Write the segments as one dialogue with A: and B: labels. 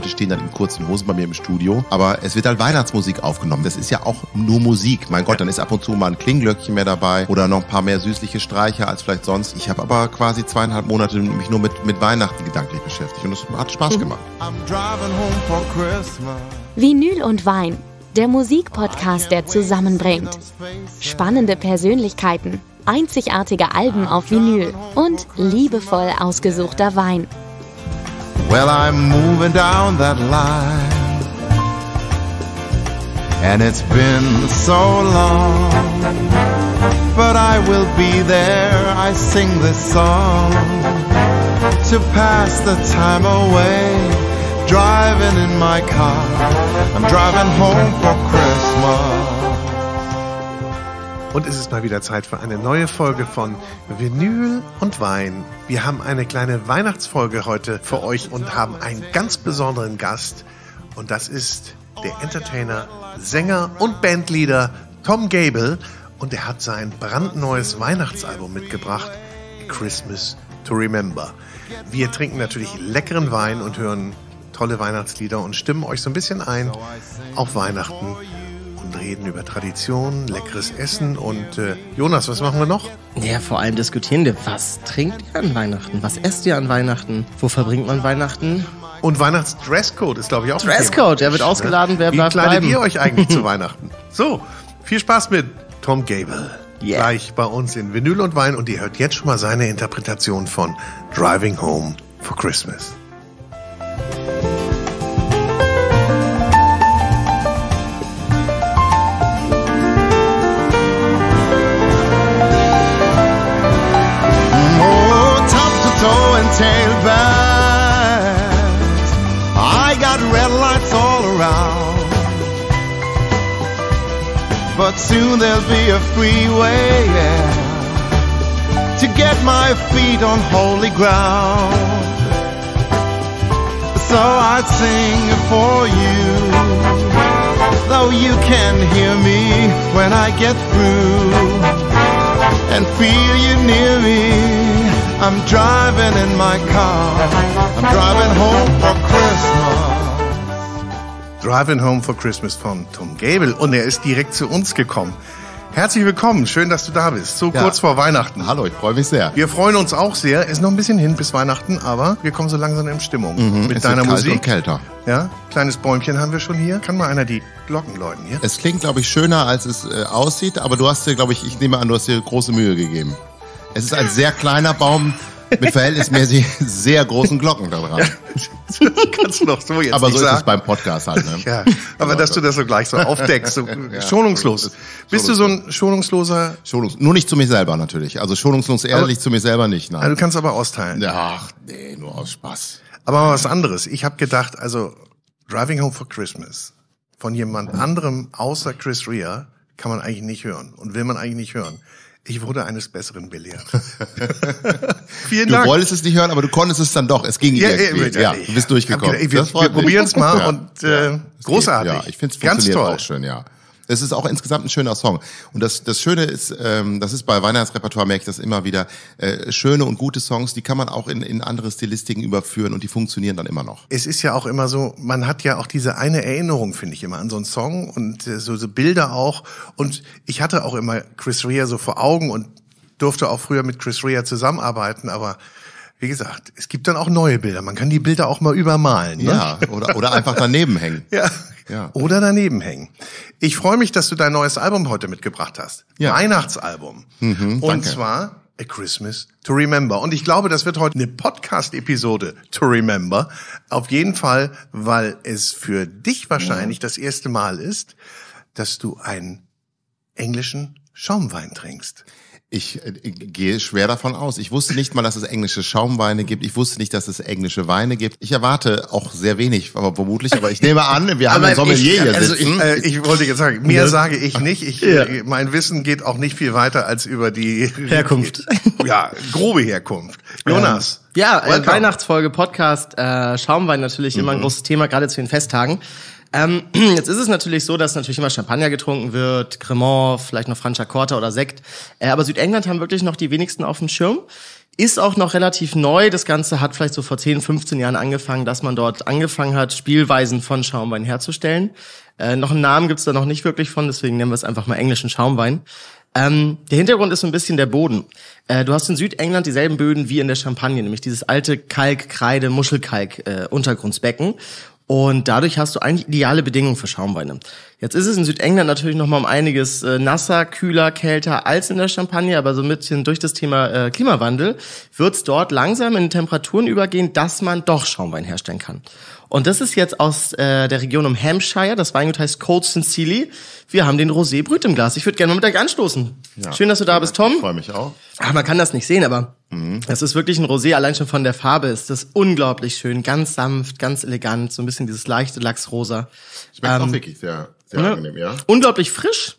A: Leute stehen dann in kurzen Hosen bei mir im Studio. Aber es wird halt Weihnachtsmusik aufgenommen. Das ist ja auch nur Musik. Mein Gott, dann ist ab und zu mal ein Klinglöckchen mehr dabei oder noch ein paar mehr süßliche Streicher als vielleicht sonst. Ich habe aber quasi zweieinhalb Monate mich nur mit, mit Weihnachten gedanklich beschäftigt und es hat Spaß gemacht.
B: Vinyl und Wein. Der Musikpodcast, der zusammenbringt. Spannende Persönlichkeiten, einzigartige Alben auf Vinyl und liebevoll ausgesuchter Wein.
C: Well, I'm moving down that line. And it's been so long. But I will be there. I sing this song to pass the time away. Driving in my car. I'm driving home for Christmas.
D: Und es ist mal wieder Zeit für eine neue Folge von Vinyl und Wein. Wir haben eine kleine Weihnachtsfolge heute für euch und haben einen ganz besonderen Gast. Und das ist der Entertainer, Sänger und Bandleader Tom Gable. Und er hat sein brandneues Weihnachtsalbum mitgebracht, Christmas to Remember. Wir trinken natürlich leckeren Wein und hören tolle Weihnachtslieder und stimmen euch so ein bisschen ein auf Weihnachten und reden über Tradition, leckeres Essen und äh, Jonas, was machen wir noch?
E: Ja, vor allem diskutieren wir, was trinkt ihr an Weihnachten? Was esst ihr an Weihnachten? Wo verbringt man Weihnachten?
D: Und Weihnachtsdresscode ist, glaube ich, auch
E: Dresscode, der wird ausgeladen, wer
D: Wie
E: bleibt
D: kleidet
E: bleiben?
D: ihr euch eigentlich zu Weihnachten? So, viel Spaß mit Tom Gable.
E: Yeah.
D: Gleich bei uns in Vinyl und Wein und ihr hört jetzt schon mal seine Interpretation von Driving Home for Christmas.
C: Soon there'll be a freeway, yeah, to get my feet on holy ground. So I'd sing for you, though you can hear me when I get through and feel you near me. I'm driving in my car. I'm driving home for Christmas.
D: Driving Home for Christmas von Tom Gable und er ist direkt zu uns gekommen. Herzlich willkommen, schön, dass du da bist. So
A: Ja.
D: kurz vor Weihnachten.
A: Hallo, ich freue mich sehr.
D: Wir freuen uns auch sehr. Ist noch ein bisschen hin bis Weihnachten, aber wir kommen so langsam in Stimmung mit
A: Es
D: deiner
A: wird kalt
D: Musik.
A: und kälter.
D: Ja, kleines Bäumchen haben wir schon hier. Kann mal einer die Glocken läuten hier?
A: Es klingt, glaube ich, schöner, als es äh, aussieht, aber du hast dir, glaube ich, ich nehme an, du hast dir große Mühe gegeben. Es ist ein sehr kleiner Baum mit verhältnismäßig sehr großen Glocken da dran.
D: Kannst du doch so jetzt
A: aber so ist es
D: sagen.
A: beim Podcast halt. Ne?
D: ja, aber dass du das so gleich so aufdeckst, so schonungslos.
A: so,
D: Bist du so ein schonungsloser?
A: Schonungs nur nicht zu mir selber natürlich. Also schonungslos ehrlich zu mir selber nicht.
D: Also
A: Nein.
D: du kannst aber austeilen.
A: Ach, nee, nur aus Spaß.
D: Aber mal was anderes. Ich habe gedacht, also Driving Home for Christmas von jemand anderem außer Chris Rea kann man eigentlich nicht hören und will man eigentlich nicht hören. Ich wurde eines Besseren belehrt. Vielen
A: Du
D: Dank.
A: wolltest es nicht hören, aber du konntest es dann doch. Es ging
D: Ja,
A: irgendwie.
D: ja,
A: Ja, du bist durchgekommen.
D: gedacht, wir- wir
A: mich.
D: probieren's mal
A: Ja.
D: und, äh,
A: Es
D: großartig.
A: Ja, ich finde es
D: Ganz
A: funktioniert
D: toll.
A: auch schön, ja. Es ist auch insgesamt ein schöner Song. Und das, das Schöne ist, ähm, das ist bei Weihnachtsrepertoire, merke ich das immer wieder, äh, schöne und gute Songs, die kann man auch in, in andere Stilistiken überführen und die funktionieren dann immer noch.
D: Es ist ja auch immer so, man hat ja auch diese eine Erinnerung, finde ich immer, an so einen Song und äh, so, so Bilder auch. Und ich hatte auch immer Chris Rea so vor Augen und durfte auch früher mit Chris Rea zusammenarbeiten, aber wie gesagt, es gibt dann auch neue Bilder. Man kann die Bilder auch mal übermalen. Ne?
A: Ja, oder, oder einfach daneben hängen.
D: Ja.
A: Ja.
D: Oder daneben hängen. Ich freue mich, dass du dein neues Album heute mitgebracht hast.
A: Ja.
D: Weihnachtsalbum. und
A: danke.
D: zwar A Christmas to Remember. Und ich glaube, das wird heute eine Podcast-Episode to Remember. Auf jeden Fall, weil es für dich wahrscheinlich das erste Mal ist, dass du einen englischen Schaumwein trinkst.
A: Ich äh, gehe schwer davon aus. Ich wusste nicht mal, dass es englische Schaumweine gibt. Ich wusste nicht, dass es englische Weine gibt. Ich erwarte auch sehr wenig, aber vermutlich. Aber ich nehme an, wir haben einen Sommelier
E: ich-
A: hier
E: also
A: sitzen.
D: Äh, ich wollte jetzt sagen, mir sage ich nicht. Ich,
E: Ja.
D: äh, mein Wissen geht auch nicht viel weiter als über die
E: Herkunft.
D: Ja, grobe Herkunft. Jonas.
E: Ja, äh,
D: welcome.
E: Weihnachtsfolge, Podcast, äh, Schaumwein natürlich immer ein großes Thema, gerade zu den Festtagen. Ähm, jetzt ist es natürlich so, dass natürlich immer Champagner getrunken wird, Cremant, vielleicht noch Franciacorta oder Sekt. Äh, aber Südengland haben wirklich noch die wenigsten auf dem Schirm. Ist auch noch relativ neu. Das Ganze hat vielleicht so vor 10, 15 Jahren angefangen, dass man dort angefangen hat, Spielweisen von Schaumwein herzustellen. Äh, noch einen Namen gibt's da noch nicht wirklich von, deswegen nennen wir es einfach mal englischen Schaumwein. Ähm, der Hintergrund ist so ein bisschen der Boden. Äh, du hast in Südengland dieselben Böden wie in der Champagne, nämlich dieses alte Kalk, Kreide, Muschelkalk äh, Untergrundsbecken. Und dadurch hast du eigentlich ideale Bedingungen für Schaumweine. Jetzt ist es in Südengland natürlich noch mal um einiges äh, nasser, kühler, kälter als in der Champagne, aber so ein bisschen durch das Thema äh, Klimawandel wird es dort langsam in Temperaturen übergehen, dass man doch Schaumwein herstellen kann. Und das ist jetzt aus äh, der Region um Hampshire. Das Weingut heißt Cold Sincerely. Wir haben den Rosé Brüt im Glas. Ich würde gerne mal mit euch anstoßen.
A: Ja.
E: Schön, dass du da bist, Tom.
A: Ich freue mich auch.
E: Ach, man kann das nicht sehen, aber das ist wirklich ein Rosé. Allein schon von der Farbe ist das unglaublich schön. Ganz sanft, ganz elegant. So ein bisschen dieses leichte Lachsrosa.
A: Schmeckt auch
E: Ähm,
A: wirklich sehr, sehr
E: ne?
A: angenehm, ja.
E: Unglaublich frisch.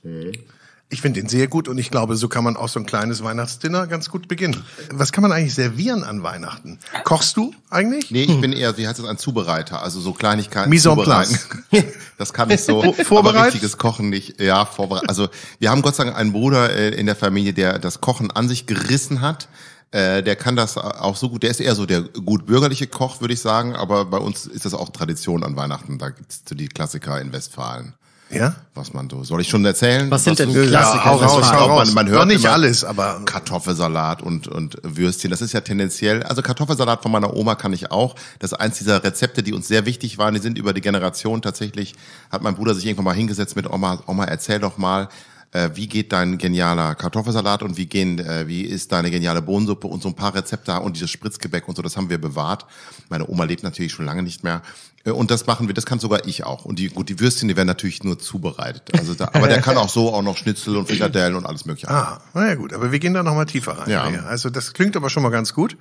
D: Ich finde den sehr gut und ich glaube, so kann man auch so ein kleines Weihnachtsdinner ganz gut beginnen. Was kann man eigentlich servieren an Weihnachten? Kochst du eigentlich?
A: Nee, ich bin eher, wie heißt das, ein Zubereiter, also so Kleinigkeiten
D: Mise en
A: zubereiten. Das kann ich so. Aber richtiges Kochen nicht. Ja, vorbereitet. Also wir haben Gott sei Dank einen Bruder äh, in der Familie, der das Kochen an sich gerissen hat. Äh, der kann das auch so gut. Der ist eher so der gut bürgerliche Koch, würde ich sagen. Aber bei uns ist das auch Tradition an Weihnachten. Da gibt's so die Klassiker in Westfalen.
D: Ja?
A: Was man so. Soll ich schon erzählen?
E: Was sind denn
A: du-
E: Klassiker?
D: hau raus,
A: glaub,
D: raus.
A: Man, man hört
D: Noch nicht
A: immer
D: alles, aber
A: Kartoffelsalat und, und Würstchen. Das ist ja tendenziell, also Kartoffelsalat von meiner Oma kann ich auch. Das ist eins dieser Rezepte, die uns sehr wichtig waren. Die sind über die Generation tatsächlich, hat mein Bruder sich irgendwann mal hingesetzt mit Oma, Oma, erzähl doch mal, äh, wie geht dein genialer Kartoffelsalat und wie gehen, äh, wie ist deine geniale Bohnensuppe und so ein paar Rezepte und dieses Spritzgebäck und so, das haben wir bewahrt. Meine Oma lebt natürlich schon lange nicht mehr. Äh, Und das machen wir, das kann sogar ich auch. Und die, gut, die Würstchen, die werden natürlich nur zubereitet. Also da, aber der kann auch so auch noch Schnitzel und Frikadellen und alles mögliche.
D: Ah, naja gut, aber wir gehen da nochmal tiefer rein.
A: Ja.
D: Also das klingt aber schon mal ganz gut.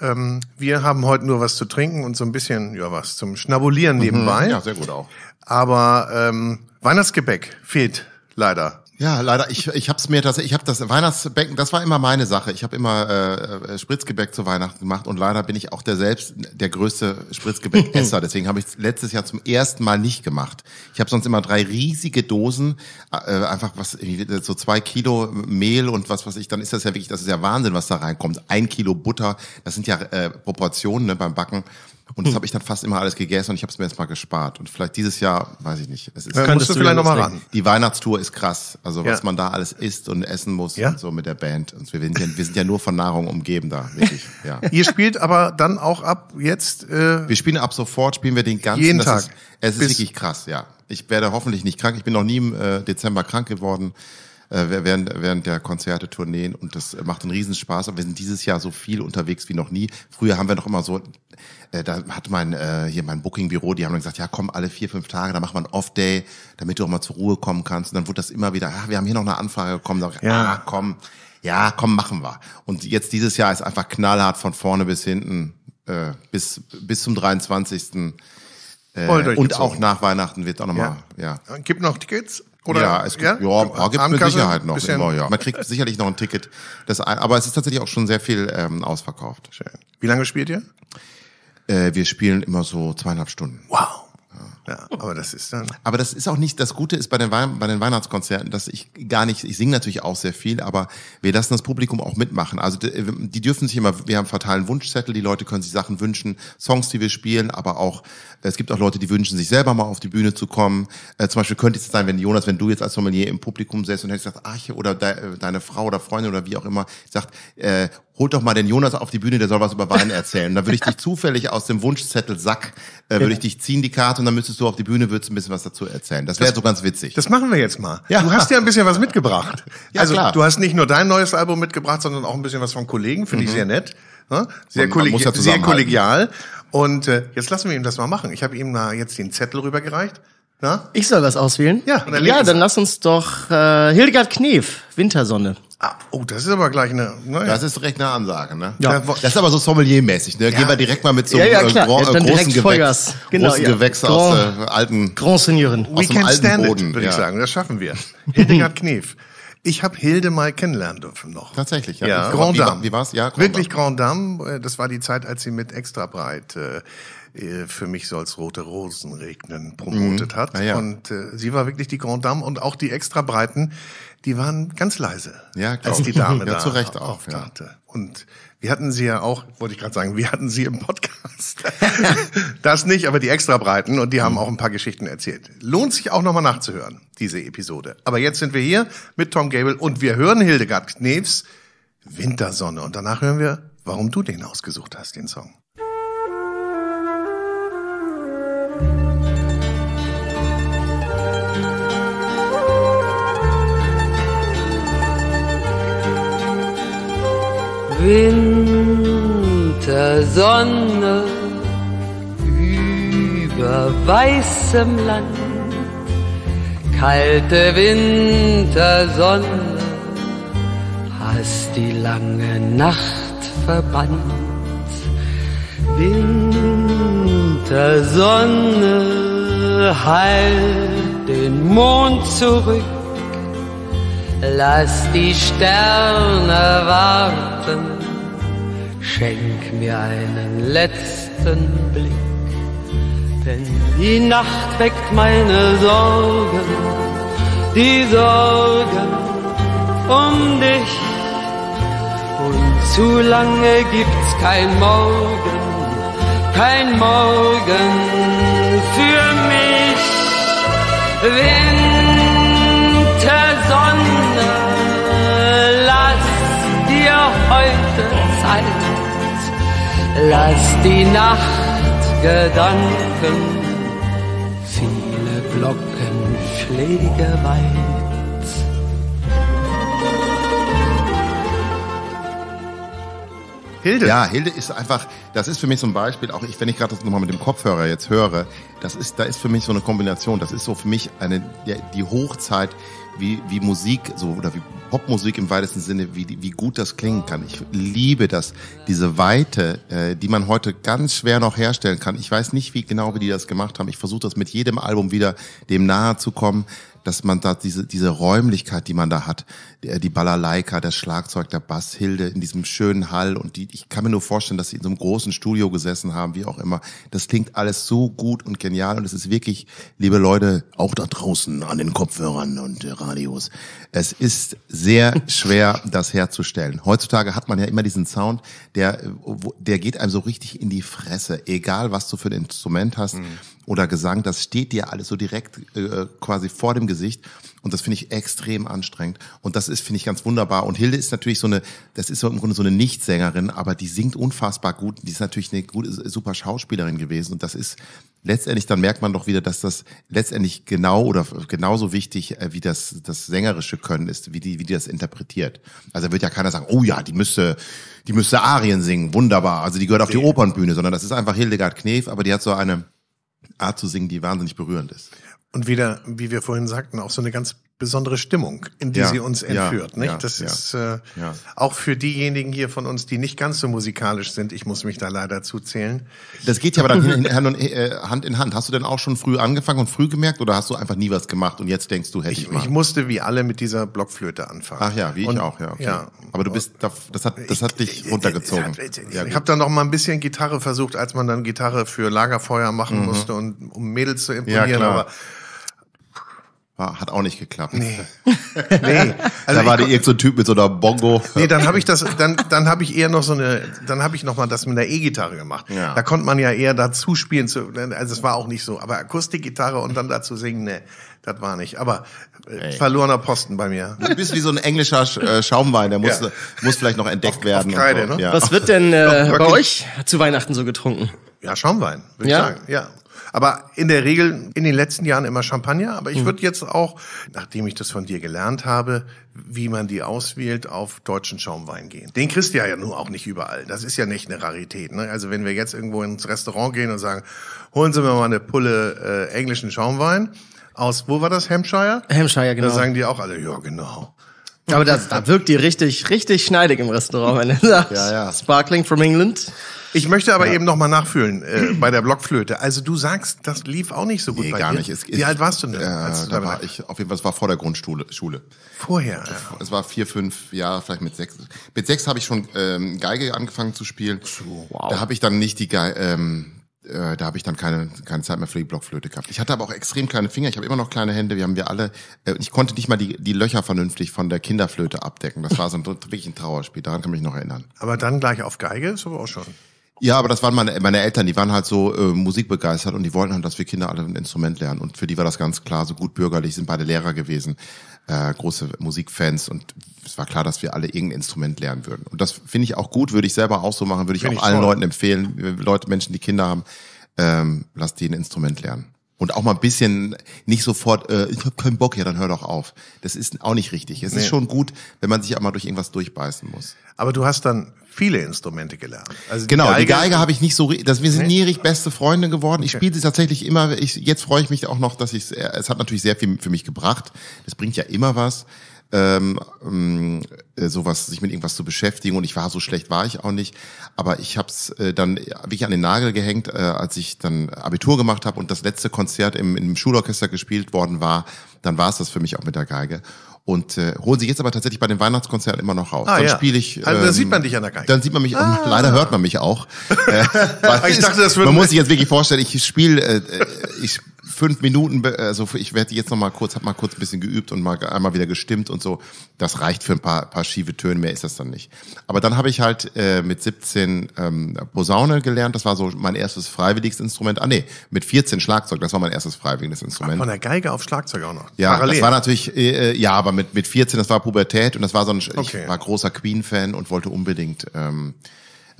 D: Ähm, wir haben heute nur was zu trinken und so ein bisschen, ja was, zum Schnabulieren nebenbei.
A: Ja, sehr gut auch.
D: Aber ähm, Weihnachtsgebäck fehlt leider.
A: Ja, leider. Ich, ich habe es mir tatsächlich, ich habe das Weihnachtsbecken, das war immer meine Sache. Ich habe immer äh, äh, Spritzgebäck zu Weihnachten gemacht und leider bin ich auch der selbst der größte Spritzgebäckesser. Deswegen habe ich letztes Jahr zum ersten Mal nicht gemacht. Ich habe sonst immer drei riesige Dosen, äh, einfach was so zwei Kilo Mehl und was was ich. Dann ist das ja wirklich, das ist ja Wahnsinn, was da reinkommt. Ein Kilo Butter, das sind ja äh, Proportionen ne, beim Backen. Und das habe ich dann fast immer alles gegessen und ich habe es mir jetzt mal gespart. Und vielleicht dieses Jahr, weiß ich nicht. Es ist,
D: Äh, musst
E: Könntest
D: du vielleicht
E: ja
D: nochmal ran.
A: die Weihnachtstour ist krass. Also was
D: Ja.
A: man da alles isst und essen muss
D: Ja?
A: und so mit der Band. Und wir, sind ja, wir sind ja nur von Nahrung umgeben da, wirklich. Ja.
D: Ihr spielt aber dann auch ab jetzt äh,
A: Wir spielen ab sofort, spielen wir den ganzen
D: Jeden
A: das
D: Tag.
A: Ist, es ist wirklich krass, ja. Ich werde hoffentlich nicht krank. Ich bin noch nie im äh, Dezember krank geworden äh, während, während der Konzerte, Tourneen und das macht einen Riesenspaß. Und wir sind dieses Jahr so viel unterwegs wie noch nie. Früher haben wir noch immer so, da hat mein äh, hier mein Booking-Büro, die haben dann gesagt, ja komm, alle vier, fünf Tage, da machen wir einen Off-Day, damit du auch mal zur Ruhe kommen kannst. Und dann wurde das immer wieder, ah, wir haben hier noch eine Anfrage bekommen, sag ich,
D: Ja.
A: ah, komm, ja, komm, machen wir. Und jetzt dieses Jahr ist einfach knallhart von vorne bis hinten, äh, bis, bis zum 23. Äh, und auch nach Weihnachten wird auch nochmal, ja.
D: äh, gibt noch Tickets? Oder
A: ja, es gibt, ja, ein paar gibt mit? Sicherheit noch immer, ja. Man kriegt sicherlich noch ein Ticket. Das, aber es ist tatsächlich auch schon sehr viel ähm, ausverkauft.
D: Schön. Wie lange spielt ihr?
A: Äh, wir spielen immer so zweieinhalb Stunden.
D: Wow. Ja, aber das ist dann.
A: Aber das ist auch nicht, das Gute ist bei den, Wei- bei den Weihnachtskonzerten, dass ich gar nicht, ich singe natürlich auch sehr viel, aber wir lassen das Publikum auch mitmachen. Also die, die dürfen sich immer, wir haben verteilen Wunschzettel, die Leute können sich Sachen wünschen, Songs, die wir spielen, aber auch, es gibt auch Leute, die wünschen sich selber mal auf die Bühne zu kommen. Äh, zum Beispiel könnte es sein, wenn Jonas, wenn du jetzt als Sommelier im Publikum säßt und hättest gesagt, ach, oder de, äh, deine Frau oder Freundin oder wie auch immer, sagt, äh, holt doch mal den Jonas auf die Bühne, der soll was über Wein erzählen. Da würde ich dich zufällig aus dem Wunschzettel Sack, äh, würde ich dich ziehen, die Karte, und dann müsstest du auf die Bühne, würdest ein bisschen was dazu erzählen. Das wäre so ganz witzig.
D: Das machen wir jetzt mal.
A: Ja.
D: Du hast ja ein bisschen was mitgebracht.
A: Ja,
D: also
A: klar.
D: du hast nicht nur dein neues Album mitgebracht, sondern auch ein bisschen was von Kollegen. Finde ich sehr nett. Ne? Sehr,
A: Mhm.
D: Kollegi
A: ja
D: sehr kollegial. Und äh, jetzt lassen wir ihm das mal machen. Ich habe ihm da jetzt den Zettel rübergereicht. Na?
E: Ich soll was auswählen?
D: Ja, dann
E: ja dann
D: an.
E: lass uns doch äh, Hildegard Knef, Wintersonne.
D: Ah, oh, das ist aber gleich eine. Naja.
A: Das ist direkt eine Ansage, ne?
E: Ja.
A: Das ist aber so Sommelier-mäßig, ne? Gehen wir direkt mal mit so
E: Ja,
A: einem
E: ja,
A: äh,
E: klar. Ja,
A: äh, großen Gewächs,
E: Vollgas. Genau,
A: großen
E: ja.
A: Gewächs aus der alten
E: Grand Seigneurin.
A: aus
D: We
A: dem
D: can
A: alten
D: stand
A: Boden,
D: it, würde
A: ja.
D: ich sagen. Das schaffen wir. Hildegard Knef. Ich habe Hilde mal kennenlernen dürfen noch.
A: Tatsächlich, ja.
D: Ja,
A: Wie-
D: Grand
A: wie, war-
D: Dame.
A: Wie war's? Ja, Grand
D: Wirklich
A: Dame.
D: Grand Dame. Äh, Das war die Zeit, als sie mit Extra breit äh, äh, für mich soll's rote Rosen regnen promotet hat.
A: Ah, ja.
D: Und äh, sie war wirklich die Grand Dame und auch die Extra breiten. die waren ganz leise,
A: Ja, glaub
D: als die. Dame
A: Ja,
D: da
A: zu Recht auch,
D: auftauchte. Und wir hatten sie ja auch, wollte ich gerade sagen, wir hatten sie im Podcast. das nicht, aber die Extrabreiten und die haben auch ein paar Geschichten erzählt. Lohnt sich auch nochmal nachzuhören, diese Episode. Aber jetzt sind wir hier mit Tom Gable und wir hören Hildegard Knefs Wintersonne. Und danach hören wir, warum du den ausgesucht hast, den Song.
F: Wintersonne über weißem Land, kalte Wintersonne, hast die lange Nacht verbannt. Wintersonne, halt den Mond zurück, lass die Sterne warten Schenk mir einen letzten Blick, denn die Nacht weckt meine Sorgen, die Sorgen um dich. Und zu lange gibt's kein Morgen, kein Morgen für mich. Wintersonne, heute Zeit. Lass die Nacht Gedanken, viele Glockenschläge weit.
D: Hilde.
A: Ja, Hilde ist einfach, das ist für mich so ein Beispiel, auch ich, wenn ich gerade das nochmal mit dem Kopfhörer jetzt höre, das ist, da ist für mich so eine Kombination, das ist so für mich eine, die Hochzeit, wie, wie Musik, so, oder wie Popmusik im weitesten Sinne, wie, wie gut das klingen kann. Ich liebe das, diese Weite, äh, die man heute ganz schwer noch herstellen kann. Ich weiß nicht, wie genau, wie die das gemacht haben. Ich versuche das mit jedem Album wieder dem nahe zu kommen dass man da diese, diese Räumlichkeit, die man da hat, die, Balalaika, das Schlagzeug, der Bass, Hilde in diesem schönen Hall und die, ich kann mir nur vorstellen, dass sie in so einem großen Studio gesessen haben, wie auch immer. Das klingt alles so gut und genial und es ist wirklich, liebe Leute, auch da draußen an den Kopfhörern und äh, Radios. Es ist sehr schwer, das herzustellen. Heutzutage hat man ja immer diesen Sound, der, der geht einem so richtig in die Fresse, egal was du für ein Instrument hast oder Gesang, das steht dir alles so direkt äh, quasi vor dem Gesicht und das finde ich extrem anstrengend. Und das ist finde ich ganz wunderbar. Und Hilde ist natürlich so eine das ist so im Grunde so eine Nichtsängerin, aber die singt unfassbar gut, die ist natürlich eine gute super Schauspielerin gewesen. Und das ist letztendlich dann merkt man doch wieder, dass das letztendlich genau oder genauso wichtig äh, wie das das sängerische Können ist, wie die wie die das interpretiert. Also da wird ja keiner sagen, oh ja, die müsste die müsste Arien singen, wunderbar, also die gehört auf die Opernbühne, sondern das ist einfach Hildegard Knef, aber die hat so eine Art zu singen, die wahnsinnig berührend ist.
D: Und wieder, wie wir vorhin sagten, auch so eine ganz besondere Stimmung, in die
A: Ja,
D: sie uns
A: ja,
D: entführt. nicht?
A: ja,
D: das
A: ja,
D: ist äh,
A: ja.
D: auch für diejenigen hier von uns, die nicht ganz so musikalisch sind. Ich muss mich da leider zuzählen.
A: Das geht ja aber dann Hand, äh, Hand in Hand. Hast du denn auch schon früh angefangen und früh gemerkt oder hast du einfach nie was gemacht und jetzt denkst du, hätte ich,
D: Ich,
A: mal?
D: ich musste wie alle mit dieser Blockflöte anfangen.
A: Ach ja, wie ich
D: Und-
A: auch, ja. Okay.
D: ja.
A: Aber du bist, da- das hat, das hat dich runtergezogen.
D: Ich, ich,
A: Ja,
D: ich habe dann noch mal ein bisschen Gitarre versucht, als man dann Gitarre für Lagerfeuer machen musste und um Mädels zu imponieren.
A: Mhm. Ja, klar.
D: Aber
A: War, hat auch nicht geklappt.
D: nee, nee. Also
A: da war
D: ich,
A: dir irgend so ein Typ mit so einer Bongo.
D: Nee, dann habe ich das, dann, dann habe ich eher noch so eine, dann habe ich noch mal das mit der E-Gitarre gemacht.
A: Ja.
D: Da konnte man ja eher dazu spielen, zu, also es war auch nicht so, aber Akustikgitarre und dann dazu singen, nee, das war nicht. Aber äh, verlorener Posten bei mir.
A: Du bist wie so ein englischer äh, Schaumwein, der muss,
D: Ja.
A: muss vielleicht noch entdeckt
D: Auf-
A: werden.
D: auf Kreide,
A: und so.
D: ne?
A: ja.
E: Was wird denn äh, bei euch zu Weihnachten so getrunken?
D: Ja, Schaumwein, würde
E: Ja?
D: ich sagen. Ja. Aber in der Regel in den letzten Jahren immer Champagner. Aber ich würde jetzt auch, nachdem ich das von dir gelernt habe, wie man die auswählt, auf deutschen Schaumwein gehen. Den kriegst du ja nur auch nicht überall. Das ist ja nicht eine Rarität. Ne? Also wenn wir jetzt irgendwo ins Restaurant gehen und sagen, holen Sie mir mal eine Pulle äh, englischen Schaumwein aus, wo war das, Hampshire?
E: Hampshire, genau.
D: Da sagen die auch alle, ja genau.
E: Aber das, da wirkt die richtig, richtig schneidig im Restaurant, wenn du sagst.
A: Ja, ja.
E: Sparkling from England.
D: Ich möchte aber eben noch mal nachfühlen äh, bei der Blockflöte. Also du sagst, das lief auch nicht so gut
A: Nee,
D: bei
A: gar
D: dir.
A: nicht. Es,
D: Wie alt warst du denn?
A: Äh,
D: als du
A: da war ich, auf jeden Fall, es war vor der Grundschule. Schule.
D: Vorher. Ja.
A: Es war vier, fünf Jahre, vielleicht mit sechs. Mit sechs habe ich schon ähm, Geige angefangen zu spielen.
E: wow.
A: Da habe ich dann nicht die Geige, ähm, äh, da habe ich dann keine, keine Zeit mehr für die Blockflöte gehabt. Ich hatte aber auch extrem kleine Finger, ich habe immer noch kleine Hände, wir haben wir alle, äh, ich konnte nicht mal die, die Löcher vernünftig von der Kinderflöte abdecken. Das war so ein wirklich ein Trauerspiel, daran kann ich mich noch erinnern.
D: Aber dann gleich auf Geige ist aber auch schon.
A: Ja, aber das waren meine, meine Eltern, die waren halt so äh, musikbegeistert und die wollten halt, dass wir Kinder alle ein Instrument lernen. Und für die war das ganz klar, so gut bürgerlich, sind beide Lehrer gewesen, äh, große Musikfans und es war klar, dass wir alle irgendein Instrument lernen würden. Und das finde ich auch gut, würde ich selber auch so machen, würde ich
D: Find
A: auch
D: ich
A: allen
D: toll.
A: Leuten empfehlen, Leute, Menschen, die Kinder haben, ähm, lasst die ein Instrument lernen. Und auch mal ein bisschen nicht sofort, äh, ich habe keinen Bock, ja, dann hör doch auf. Das ist auch nicht richtig. Es
D: Nee.
A: ist schon gut, wenn man sich einmal durch irgendwas durchbeißen muss.
D: Aber du hast dann viele Instrumente gelernt. Also
A: Genau, die Geige habe ich nicht so, das, wir sind
D: Nee?
A: nie richtig beste Freunde geworden. Ich spiele sie tatsächlich immer, ich, jetzt freue ich mich auch noch, dass ich es hat natürlich sehr viel für mich gebracht. Das bringt ja immer was, ähm, äh, sowas, sich mit irgendwas zu beschäftigen und ich war so schlecht war ich auch nicht, aber ich habe es äh, dann wirklich an den Nagel gehängt, äh, als ich dann Abitur gemacht habe und das letzte Konzert im, im Schulorchester gespielt worden war, dann war es das für mich auch mit der Geige. Und äh, holen sie jetzt aber tatsächlich bei den Weihnachtskonzerten immer noch raus.
D: Ah,
A: dann
D: ja.
A: spiele ich. ähm,
D: Also da sieht man dich an der Geige.
A: Dann sieht man mich, auch, leider hört man mich auch. Äh,
D: Ich dachte, das würde-
A: Man muss sich jetzt wirklich vorstellen, ich spiele, äh, äh, ich fünf Minuten, also ich werde jetzt noch mal kurz, habe mal kurz ein bisschen geübt und mal einmal wieder gestimmt und so. Das reicht für ein paar, paar schiefe Töne, mehr ist das dann nicht. Aber dann habe ich halt äh, mit 17 ähm, Posaune gelernt. Das war so mein erstes freiwilliges Instrument. Ah nee, mit 14 Schlagzeug. Das war mein erstes freiwilliges Instrument.
D: Von der Geige auf Schlagzeug auch noch.
A: Ja,
D: Parallel.
A: das war natürlich, äh, äh, ja, aber mit, mit 14, das war Pubertät und das war so ein,
D: Okay.
A: ich war großer Queen-Fan und wollte unbedingt, ähm,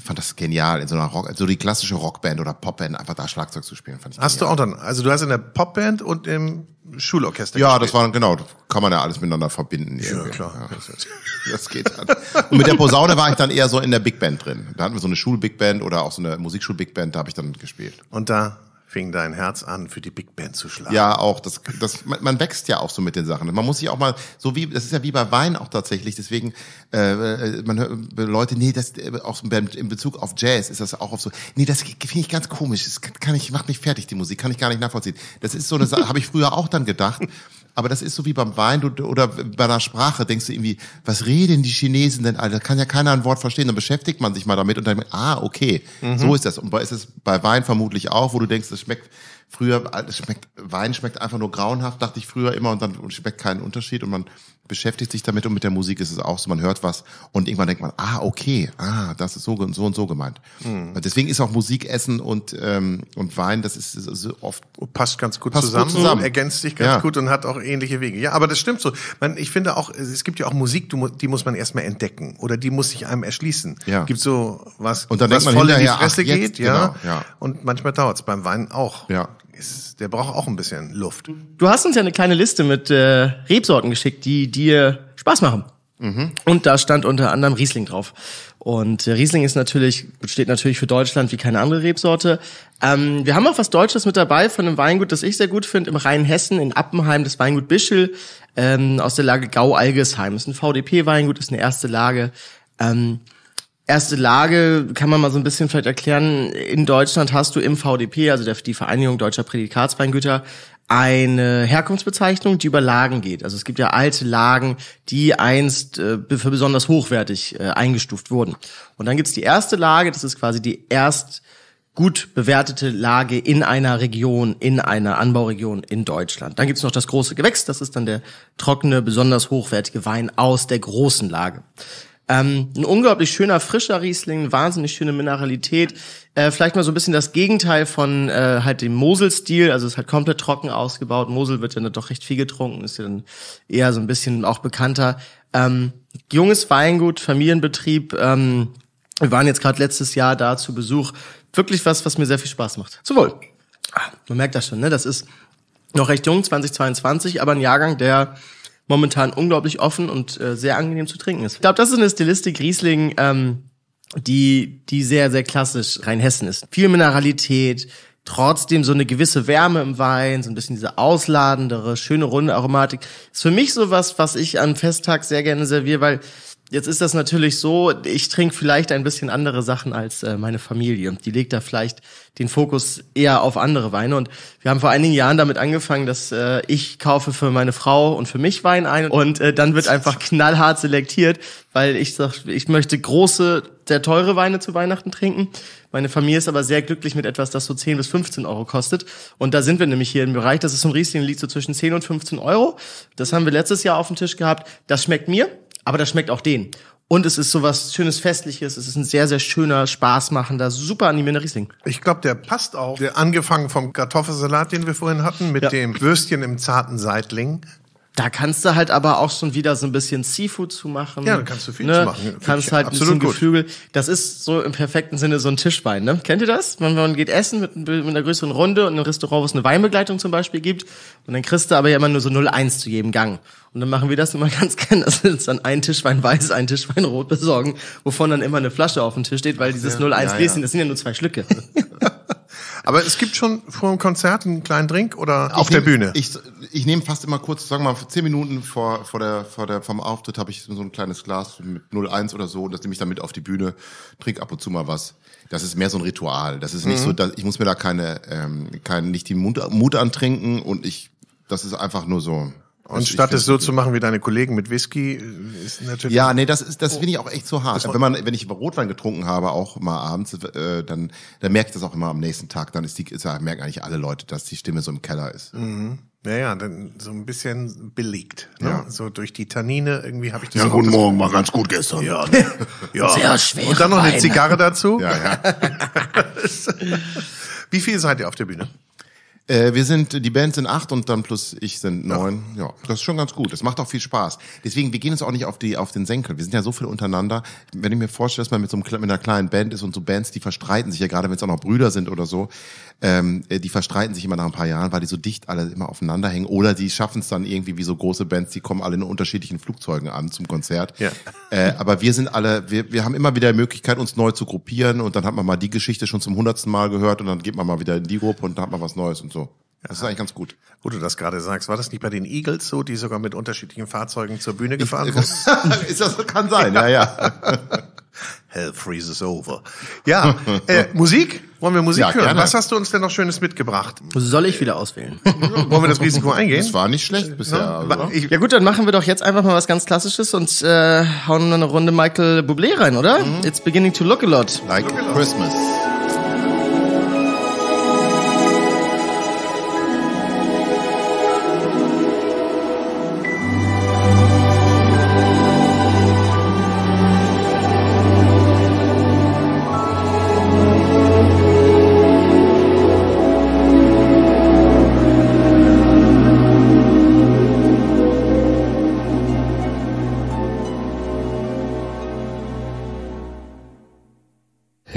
A: fand das genial, in so einer Rock, so die klassische Rockband oder Popband einfach da Schlagzeug zu spielen, fand ich
D: Hast du auch dann, also du hast in der Popband und im Schulorchester
A: Ja,
D: gespielt.
A: das war, genau, kann man ja alles miteinander verbinden.
D: Ja,
A: irgendwie.
D: klar.
A: Ja, das geht dann. Und mit der Posaune war ich dann eher so in der Big Band drin. Da hatten wir so eine Schul-Big Band oder auch so eine Musikschul-Big Band, da habe ich dann gespielt.
D: Und da fing dein Herz an, für die Big Band zu schlagen.
A: Ja, auch das, das man, wächst ja auch so mit den Sachen. Man muss sich auch mal so wie das ist ja wie bei Wein auch tatsächlich. Deswegen äh, äh, man hört Leute, nee, das äh, auch so in Bezug auf Jazz ist das auch auf so. Nee, das finde ich ganz komisch. Das kann ich macht mich fertig die Musik, kann ich gar nicht nachvollziehen. Das ist so eine Sache, habe ich früher auch dann gedacht. Aber das ist so wie beim Wein du, oder bei einer Sprache, denkst du irgendwie, was reden die Chinesen denn, Alter? Kann ja keiner ein Wort verstehen. Dann beschäftigt man sich mal damit und dann, ah, okay, so ist das. Und bei- ist es bei Wein vermutlich auch, wo du denkst, es schmeckt früher, es schmeckt, Wein schmeckt einfach nur grauenhaft, dachte ich früher immer und dann schmeckt keinen Unterschied und man beschäftigt sich damit und mit der Musik ist es auch so, man hört was und irgendwann denkt man, ah, okay, ah, das ist so, und so und so gemeint. Und Deswegen ist auch Musik, Essen und, ähm, und Wein, das ist so oft
D: passt ganz gut
A: Passt gut
D: zusammen,
A: zusammen.
D: ergänzt sich ganz
A: Ja.
D: gut und hat auch ähnliche Wege. Ja, aber das stimmt so. Man, ich finde auch, es gibt ja auch Musik, die muss man erstmal entdecken oder die muss sich einem erschließen.
A: Ja.
D: Gibt so was,
A: Und dann
D: was
A: denkt man
D: voll in die
A: hinterher, ach,
D: Fresse
A: jetzt,
D: geht, ja.
A: genau, ja.
D: Und manchmal dauert's beim Wein auch.
A: Ja.
D: Ist, der braucht auch ein bisschen Luft.
E: Du hast uns ja eine kleine Liste mit äh, Rebsorten geschickt, die dir Spaß machen. Und da stand unter anderem Riesling drauf. Und äh, Riesling ist natürlich, steht natürlich für Deutschland wie keine andere Rebsorte. Ähm, wir haben auch was Deutsches mit dabei von einem Weingut, das ich sehr gut finde, im Rheinhessen, in Appenheim, das Weingut Bischel, ähm, aus der Lage Gau-Algesheim. Ist ein VDP-Weingut, ist eine erste Lage. Ähm, Erste Lage kann man mal so ein bisschen vielleicht erklären. In Deutschland hast du im VDP, also die Vereinigung Deutscher Prädikatsweingüter, eine Herkunftsbezeichnung, die über Lagen geht. Also es gibt ja alte Lagen, die einst äh, für besonders hochwertig äh, eingestuft wurden. Und dann gibt's die erste Lage, das ist quasi die erst gut bewertete Lage in einer Region, in einer Anbauregion in Deutschland. Dann gibt's noch das große Gewächs, das ist dann der trockene, besonders hochwertige Wein aus der großen Lage. Ähm, ein unglaublich schöner, frischer Riesling, wahnsinnig schöne Mineralität. Äh, vielleicht mal so ein bisschen das Gegenteil von äh, halt dem Mosel-Stil. Also es ist halt komplett trocken ausgebaut. Mosel wird ja dann doch recht viel getrunken, ist ja dann eher so ein bisschen auch bekannter. Ähm, junges Weingut, Familienbetrieb. Ähm, wir waren jetzt gerade letztes Jahr da zu Besuch. Wirklich was, was mir sehr viel Spaß macht. Zum Wohl. Ah, Man merkt das schon, ne? Das ist noch recht jung, 2022, aber ein Jahrgang, der momentan unglaublich offen und äh, sehr angenehm zu trinken ist. Ich glaube, das ist eine Stilistik Riesling, ähm, die, die sehr, sehr klassisch Rheinhessen ist. Viel Mineralität, trotzdem so eine gewisse Wärme im Wein, so ein bisschen diese ausladendere, schöne runde Aromatik. Ist für mich sowas, was ich an Festtag sehr gerne serviere, weil Jetzt ist das natürlich so, ich trinke vielleicht ein bisschen andere Sachen als äh, meine Familie. Die legt da vielleicht den Fokus eher auf andere Weine. Und wir haben vor einigen Jahren damit angefangen, dass äh, ich kaufe für meine Frau und für mich Wein ein. Und äh, dann wird einfach knallhart selektiert, weil ich sag, ich möchte große, sehr teure Weine zu Weihnachten trinken. Meine Familie ist aber sehr glücklich mit etwas, das so 10 bis 15 Euro kostet. Und da sind wir nämlich hier im Bereich. Das ist so ein Riesling, liegt so zwischen 10 und 15 Euro. Das haben wir letztes Jahr auf dem Tisch gehabt. Das schmeckt mir, aber das schmeckt auch denen. Und es ist so was schönes Festliches. Es ist ein sehr, sehr schöner, spaßmachender, super animierender Riesling.
D: Ich glaube, der passt auch. Der, angefangen vom Kartoffelsalat, den wir vorhin hatten, mit
E: Ja.
D: dem Würstchen im zarten Seitling.
E: Da kannst du halt aber auch schon wieder so ein bisschen Seafood zu machen.
D: Ja, da kannst du viel zu machen.
E: Kannst halt ein bisschen
D: gut.
E: Geflügel. Das ist so im perfekten Sinne so ein Tischwein, ne? Kennt ihr das? Man, man geht essen mit, mit einer größeren Runde und in einem Restaurant, wo es eine Weinbegleitung zum Beispiel gibt. Und dann kriegst du aber ja immer nur so 0,1 zu jedem Gang. Und dann machen wir das immer ganz gerne, dass wir uns dann einen Tischwein weiß, einen Tischwein rot besorgen, wovon dann immer eine Flasche auf dem Tisch steht, weil dieses 0,1
A: ja,
E: Gläschen,
A: ja.
E: das sind ja nur zwei Schlücke.
D: Aber es gibt schon vor dem Konzert einen kleinen Drink oder auf
A: Ich
D: der
A: nehm-
D: Bühne?
A: Ich, ich nehme fast immer kurz, sagen wir mal, zehn Minuten vor, vor der, vor der, vom Auftritt habe ich so ein kleines Glas mit 0,1 oder so und das nehme ich dann mit auf die Bühne, trinke ab und zu mal was. Das ist mehr so ein Ritual. Das ist nicht
D: Mhm.
A: so, dass, ich muss mir da keine, ähm, kein, nicht die Mut, Mut antrinken und ich, das ist einfach nur so.
D: Und
A: Ich
D: statt es so zu machen wie deine Kollegen mit Whisky, äh, ist natürlich.
A: Ja, nee, das ist, das finde ich auch echt so hart. Wenn man, wenn ich Rotwein getrunken habe, auch mal abends, äh, dann, dann merke ich das auch immer am nächsten Tag. Dann ist die, ist, ja- merken eigentlich alle Leute, dass die Stimme so im Keller ist.
D: Ja, ja, dann so ein bisschen belegt. Ne?
A: Ja.
D: So durch die Tannine irgendwie habe ich das
A: Ja,
D: auch
A: guten Morgen, war ganz gut gestern.
D: Ja, ne? ja.
E: Sehr schwere
D: Und dann noch eine. Zigarre dazu.
A: Ja, ja.
D: Wie viel seid ihr auf der Bühne?
A: Äh, wir sind, die Band sind acht und dann plus ich sind neun. Ja, das ist schon ganz gut. Es macht auch viel Spaß. Deswegen, wir gehen uns auch nicht auf die, auf den Senkel. Wir sind ja so viel untereinander. Wenn ich mir vorstelle, dass man mit so einem, mit einer kleinen Band ist und so Bands, die verstreiten sich ja gerade, wenn es auch noch Brüder sind oder so, ähm, äh, die verstreiten sich immer nach ein paar Jahren, weil die so dicht alle immer aufeinander hängen. Oder die schaffen es dann irgendwie wie so große Bands, die kommen alle in unterschiedlichen Flugzeugen an zum Konzert.
D: Ja.
A: Äh, aber wir sind alle, wir, wir haben immer wieder die Möglichkeit, uns neu zu gruppieren und dann hat man mal die Geschichte schon zum hundertsten Mal gehört und dann geht man mal wieder in die Gruppe und dann hat man was Neues und so. Das ist eigentlich ganz gut.
D: Wo du das gerade sagst, war das nicht bei den Eagles so, die sogar mit unterschiedlichen Fahrzeugen zur Bühne gefahren wurden?
A: ist das, kann sein, ja, ja.
D: Hell freezes over. Ja, äh, Musik? Wollen wir Musik
A: Ja,
D: hören?
A: gerne.
D: Was hast du uns denn noch Schönes mitgebracht?
E: Soll ich wieder auswählen?
D: Wollen wir das Risiko eingehen?
A: Das war nicht schlecht bisher.
D: Wa-
A: Also.
E: Ja gut, dann machen wir doch jetzt einfach mal was ganz Klassisches und äh, hauen eine Runde Michael Bublé rein, oder? It's beginning to look a lot.
A: Like Christmas.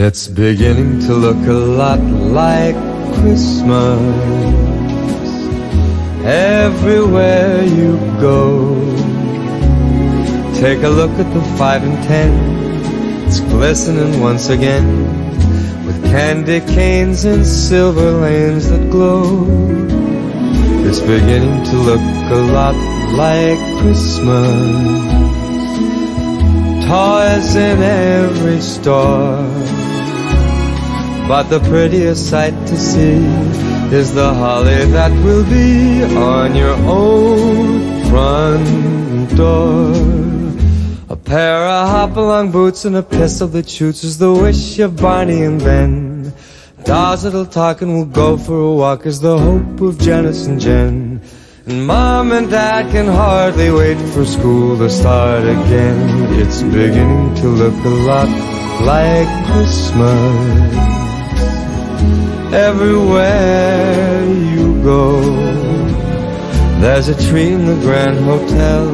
G: It's beginning to look a lot like Christmas everywhere you go. Take a look at the five and ten, it's glistening once again with candy canes and silver lanes that glow. It's beginning to look a lot like Christmas toys in every store. But the prettiest sight to see is the holly that will be on your own front door. A pair of hop-along boots and a pistol that shoots is the wish of Barney and Ben. Dolls that'll talk and will go for a walk is the hope of Janice and Jen. And mom and dad can hardly wait for school to start again. It's beginning to look a lot like Christmas. Everywhere you go, there's a tree in the Grand Hotel,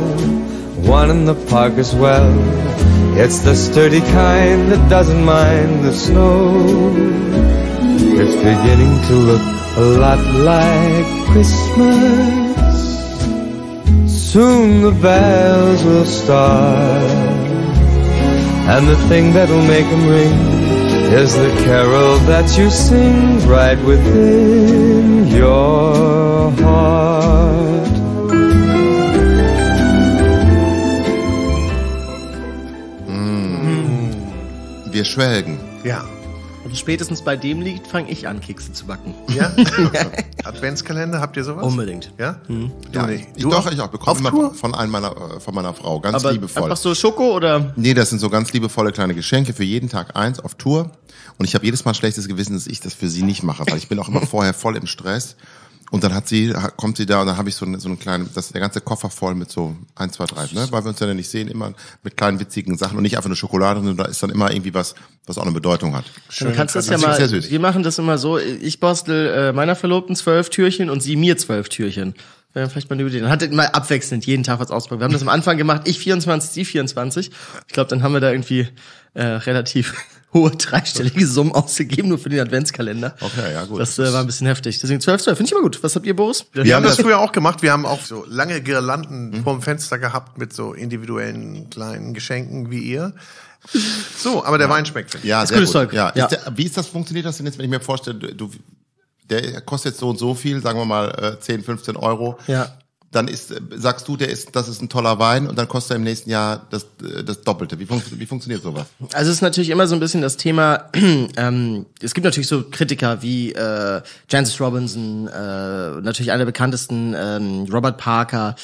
G: one in the park as well. It's the sturdy kind that doesn't mind the snow. It's beginning to look a lot like Christmas. Soon the bells will start. And the thing that'll make them ring is the carol that you sing right within your heart. Mm. Mm.
A: Wir schwelgen.
D: ja.
E: Spätestens bei dem liegt, fange ich an, Kekse zu backen.
D: Ja? Adventskalender, habt ihr sowas?
E: Unbedingt.
D: Ja? Du
A: Ja,
D: nicht.
A: ich,
D: Du
A: doch,
D: auch?
A: ich auch. Bekomme
D: Auf
A: immer
D: Tour?
A: von, einem meiner, äh, von meiner Frau. Ganz
E: Aber
A: liebevoll.
E: einfach so Schoko oder?
A: Nee, das sind so ganz liebevolle kleine Geschenke für jeden Tag eins auf Tour. Und ich habe jedes Mal ein schlechtes Gewissen, dass ich das für sie nicht mache, weil ich bin auch immer vorher voll im Stress. Und dann hat sie, kommt sie da und dann habe ich so, eine, so einen kleinen, das ist der ganze Koffer voll mit so ein, zwei, drei, ne? weil wir uns ja nicht sehen, immer mit kleinen witzigen Sachen und nicht einfach nur Schokolade, sondern da ist dann immer irgendwie was, was auch eine Bedeutung hat.
E: Du kannst das ja
A: Das ist
E: mal,
A: sehr süß.
E: wir machen das immer so, ich bastel äh, meiner Verlobten zwölf Türchen und sie mir zwölf Türchen. Wäre vielleicht mal eine Idee. Dann hat er immer abwechselnd jeden Tag was ausprobiert. Wir haben das am Anfang gemacht, ich 24, sie 24. Ich glaube, dann haben wir da irgendwie äh, relativ hohe dreistellige Summen ausgegeben, nur für den Adventskalender.
A: Okay, ja, gut.
E: Das äh, war ein bisschen heftig. Deswegen 12, 12, finde ich immer gut. Was habt ihr, Boris?
D: Wir,
A: Wir
D: haben das
A: das-
D: früher auch gemacht. Wir haben auch so lange Girlanden vorm Fenster gehabt mit so individuellen kleinen Geschenken wie ihr. So, aber der Wein schmeckt.
A: Ja,
E: Ist
A: sehr
E: gutes
A: gut.
E: Zeug.
A: Ja.
E: Ja.
A: Ist der, wie ist das, funktioniert das denn jetzt, wenn ich mir vorstelle, du, du- der kostet jetzt so und so viel, sagen wir mal äh, 10, 15 Euro.
E: Ja.
A: Dann ist, äh, sagst du, der ist, das ist ein toller Wein und dann kostet er im nächsten Jahr das, äh, das Doppelte. Wie, funkt, wie funktioniert sowas?
E: Also es ist natürlich immer so ein bisschen das Thema, ähm, es gibt natürlich so Kritiker wie äh, Jancis Robinson, äh, natürlich einer der bekanntesten, ähm, Robert Parker.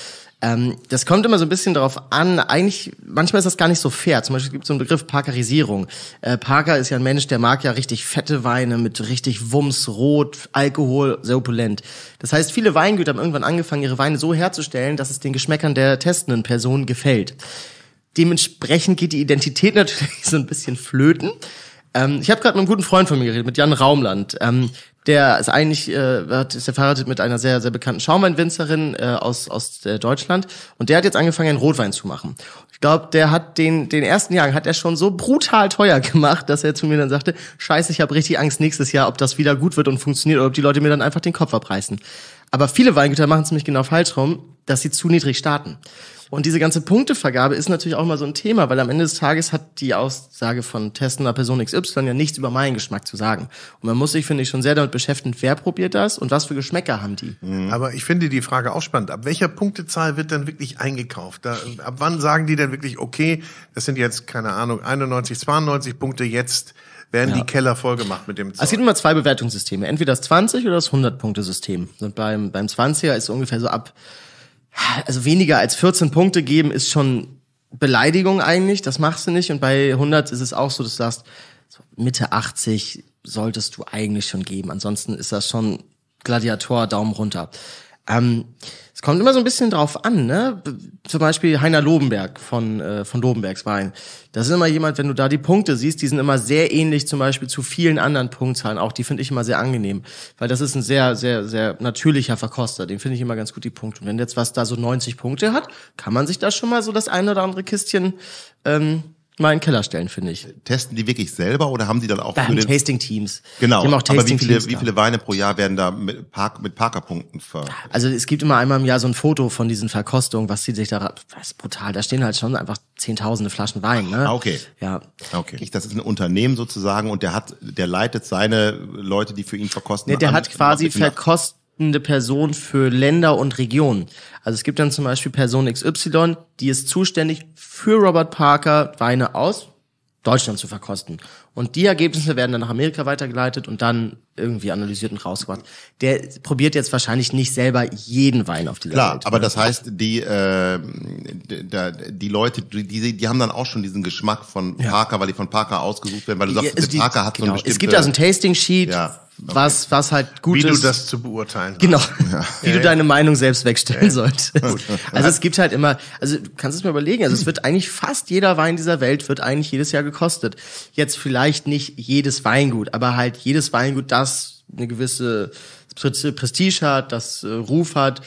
E: Ähm, das kommt immer so ein bisschen darauf an, eigentlich, manchmal ist das gar nicht so fair. Zum Beispiel gibt es so einen Begriff Parkerisierung. Äh, Parker ist ja ein Mensch, der mag ja richtig fette Weine mit richtig Wumms, Rot, Alkohol, sehr opulent. Das heißt, viele Weingüter haben irgendwann angefangen, ihre Weine so herzustellen, dass es den Geschmäckern der testenden Person gefällt. Dementsprechend geht die Identität natürlich so ein bisschen flöten. Ähm, ich habe gerade mit einem guten Freund von mir geredet, mit Jan Raumland. Ähm, der ist eigentlich, äh, hat, ist ja verheiratet mit einer sehr, sehr bekannten Schaumweinwinzerin äh, aus, aus äh, Deutschland. Und der hat jetzt angefangen, einen Rotwein zu machen. Ich glaube, der hat den, den ersten Jahr hat er schon so brutal teuer gemacht, dass er zu mir dann sagte, scheiße, ich habe richtig Angst nächstes Jahr, ob das wieder gut wird und funktioniert oder ob die Leute mir dann einfach den Kopf abreißen. Aber viele Weingüter machen es nämlich genau falsch rum, dass sie zu niedrig starten. Und diese ganze Punktevergabe ist natürlich auch mal so ein Thema, weil am Ende des Tages hat die Aussage von testender Person XY ja nichts über meinen Geschmack zu sagen. Und man muss sich, finde ich, schon sehr damit beschäftigen, wer probiert das und was für Geschmäcker haben die.
D: Aber ich finde die Frage auch spannend. Ab welcher Punktezahl wird dann wirklich eingekauft? Da, ab wann sagen die denn wirklich, okay, das sind jetzt, keine Ahnung, 91, 92 Punkte, jetzt werden die Keller vollgemacht mit dem
E: Also Es
D: Zeug.
E: gibt immer zwei Bewertungssysteme, entweder das 20 oder das 100-Punkte-System. Und beim, beim 20er ist ungefähr so ab, also weniger als 14 Punkte geben ist schon Beleidigung eigentlich, das machst du nicht. Und bei 100 ist es auch so, dass du sagst, so Mitte 80 solltest du eigentlich schon geben. Ansonsten ist das schon Gladiator, Daumen runter. Ähm, es kommt immer so ein bisschen drauf an, ne? Zum Beispiel Heiner Lobenberg von, äh, von Lobenbergs Wein. Das ist immer jemand, wenn du da die Punkte siehst, die sind immer sehr ähnlich zum Beispiel zu vielen anderen Punktzahlen. Auch die finde ich immer sehr angenehm. Weil das ist ein sehr, sehr, sehr natürlicher Verkoster. Den finde ich immer ganz gut, die Punkte. Und wenn jetzt was da so 90 Punkte hat, kann man sich da schon mal so das eine oder andere Kistchen ähm, mal in den Keller stellen, finde ich.
A: Testen die wirklich selber oder haben die dann auch
E: Da haben
A: den,
E: Tasting-Teams.
A: Genau,
E: haben auch
A: aber wie viele, wie viele Weine pro Jahr werden da mit, Park, mit Parkerpunkten ver...
E: Also es gibt immer einmal im Jahr so ein Foto von diesen Verkostungen, was zieht sich da, das ist brutal, da stehen halt schon einfach zehntausende Flaschen Wein, ne?
A: Ah, okay.
E: Ja.
A: Okay. Das ist ein Unternehmen sozusagen und der hat, der leitet seine Leute, die für ihn verkosten.
E: Nee, der hat quasi
A: mit
E: verkostende Person für Länder und Regionen. Also es gibt dann zum Beispiel Person XY, die ist zuständig für Robert Parker Weine aus Deutschland zu verkosten. Und die Ergebnisse werden dann nach Amerika weitergeleitet und dann irgendwie analysiert und rausgebracht. Der probiert jetzt wahrscheinlich nicht selber jeden Wein auf dieser
A: Klar,
E: Welt.
A: aber das heißt, die, äh, d- da- die Leute, die, die, die haben dann auch schon diesen Geschmack von Parker, weil die von Parker ausgesucht werden, weil du sagst,
E: Ja, also
A: der
E: die-
A: Parker hat so
E: genau.
A: eine bestimmte...
E: Es gibt also ein Tasting-Sheet,
A: Ja, okay.
E: was, was halt gut
D: Wie
E: ist.
D: du das zu beurteilen hast.
E: Genau, wie du deine Meinung selbst wegstellen solltest. Also es gibt halt immer, also du kannst es mir überlegen, also es wird eigentlich fast jeder Wein dieser Welt wird eigentlich jedes Jahr gekostet. Jetzt vielleicht nicht jedes Weingut, aber halt jedes Weingut, das eine gewisse Pre- Prestige hat, das äh, Ruf hat.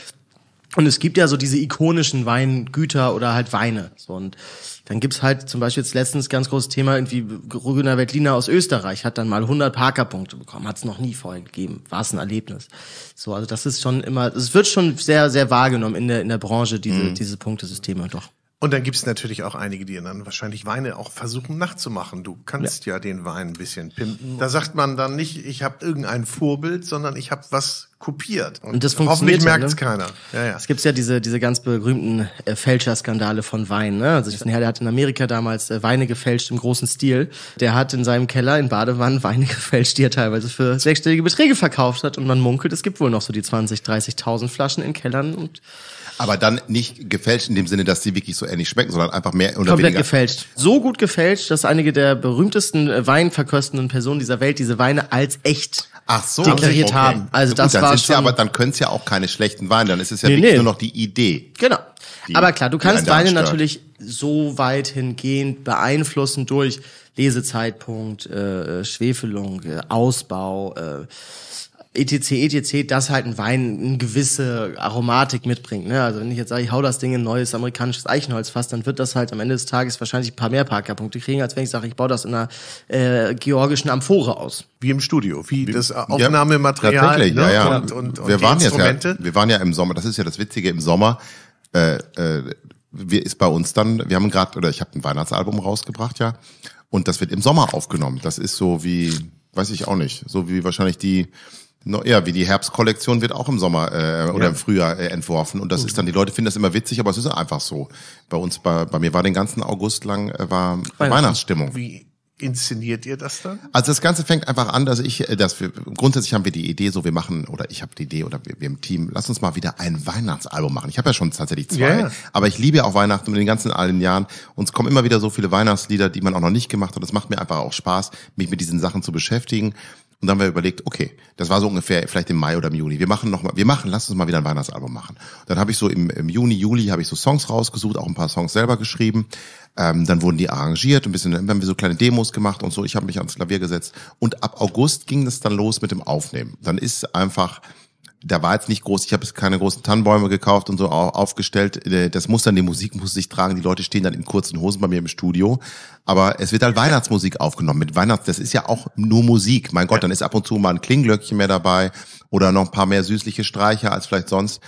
E: Und es gibt ja so diese ikonischen Weingüter oder halt Weine. So, und dann gibt's halt zum Beispiel jetzt letztens ganz großes Thema, irgendwie Rügener Veltliner aus Österreich hat dann mal 100 Parker-Punkte bekommen. Hat es noch nie vorher gegeben. War es ein Erlebnis. So, also das ist schon immer, es wird schon sehr, sehr wahrgenommen in der, in der Branche, diese, diese Punktesysteme doch.
D: Und dann gibt es natürlich auch einige, die dann wahrscheinlich Weine auch versuchen nachzumachen. Du kannst ja, den Wein ein bisschen pimpen. Da sagt man dann nicht, ich habe irgendein Vorbild, sondern ich habe was kopiert.
E: Und das
D: hoffentlich
E: funktioniert ja,
D: merkt es
E: ne?
D: keiner. Ja, ja.
E: Es gibt ja diese, diese ganz berühmten äh, Fälscherskandale von Wein. Ne? Also ein Herr, der hat in Amerika damals äh, Weine gefälscht im großen Stil. Der hat in seinem Keller in Badewannen Weine gefälscht, die er teilweise für sechsstellige Beträge verkauft hat. Und man munkelt, es gibt wohl noch so die 20, 30.000 Flaschen in Kellern und
A: Aber dann nicht gefälscht in dem Sinne, dass sie wirklich so ähnlich schmecken, sondern einfach mehr oder
E: komplett
A: weniger.
E: gefälscht. So gut gefälscht, dass einige der berühmtesten äh, Weinverköstenden Personen dieser Welt diese Weine als echt
A: Ach so,
E: deklariert haben. Also
A: Gut,
E: das
A: dann
E: war
A: sind's ja,
E: schon-
A: aber dann können es ja auch keine schlechten Weine, dann ist es ja
E: Nee,
A: wirklich
E: nee.
A: nur noch die Idee.
E: Genau.
A: Die-
E: Aber klar, du kannst Weine natürlich so weit hingehend beeinflussen durch Lesezeitpunkt, äh, Schwefelung, äh, Ausbau, äh, etc. etc., dass halt ein Wein eine gewisse Aromatik mitbringt. Ne? Also wenn ich jetzt sage, ich hau das Ding in ein neues amerikanisches Eichenholzfass, dann wird das halt am Ende des Tages wahrscheinlich ein paar mehr Parkerpunkte kriegen, als wenn ich sage, ich baue das in einer äh, georgischen Amphore aus.
D: Wie im Studio, wie das Aufnahmematerial
A: tatsächlich,
D: ne?
A: ja, ja.
D: und, und, und
A: wir waren jetzt
D: Instrumente.
A: ja, wir waren ja im Sommer. Das ist ja das Witzige im Sommer. Äh, äh, wir ist bei uns dann. Wir haben gerade oder ich habe ein Weihnachtsalbum rausgebracht, ja, und das wird im Sommer aufgenommen. Das ist so wie, weiß ich auch nicht, so wie wahrscheinlich die. No, ja, wie die Herbstkollektion wird auch im Sommer äh, oder im Frühjahr äh, entworfen und das ist dann die Leute finden das immer witzig, aber es ist einfach so. Bei uns, bei, bei mir war den ganzen August lang äh, war Weihnachtsstimmung.
D: Wie inszeniert ihr das dann?
A: Also das Ganze fängt einfach an, dass ich, äh, dass wir grundsätzlich haben wir die Idee, so wir machen oder ich habe die Idee oder wir, wir im Team, lass uns mal wieder ein Weihnachtsalbum machen. Ich habe ja schon tatsächlich zwei,
D: Ja, ja.
A: aber ich liebe ja auch Weihnachten und in den ganzen allen Jahren. Uns kommen immer wieder so viele Weihnachtslieder, die man auch noch nicht gemacht hat. Das macht mir einfach auch Spaß, mich mit diesen Sachen zu beschäftigen. Und dann haben wir überlegt, okay, das war so ungefähr vielleicht im Mai oder im Juni. Wir machen noch mal, wir machen, lass uns mal wieder ein Weihnachtsalbum machen. Dann habe ich so im, im Juni, Juli habe ich so Songs rausgesucht, auch ein paar Songs selber geschrieben. Ähm, dann wurden die arrangiert, ein bisschen, dann haben wir so kleine Demos gemacht und so. Ich habe mich ans Klavier gesetzt und ab August ging es dann los mit dem Aufnehmen. Dann ist einfach da war jetzt nicht groß, ich habe jetzt keine großen Tannenbäume gekauft und so au- aufgestellt. Äh, Das muss dann, die Musik muss sich tragen, die Leute stehen dann in kurzen Hosen bei mir im Studio. Aber es wird halt Weihnachtsmusik aufgenommen. Mit Weihnachts, das ist ja auch nur Musik. Mein Gott, dann ist ab und zu mal ein Klingglöckchen mehr dabei oder noch ein paar mehr süßliche Streicher als vielleicht sonst.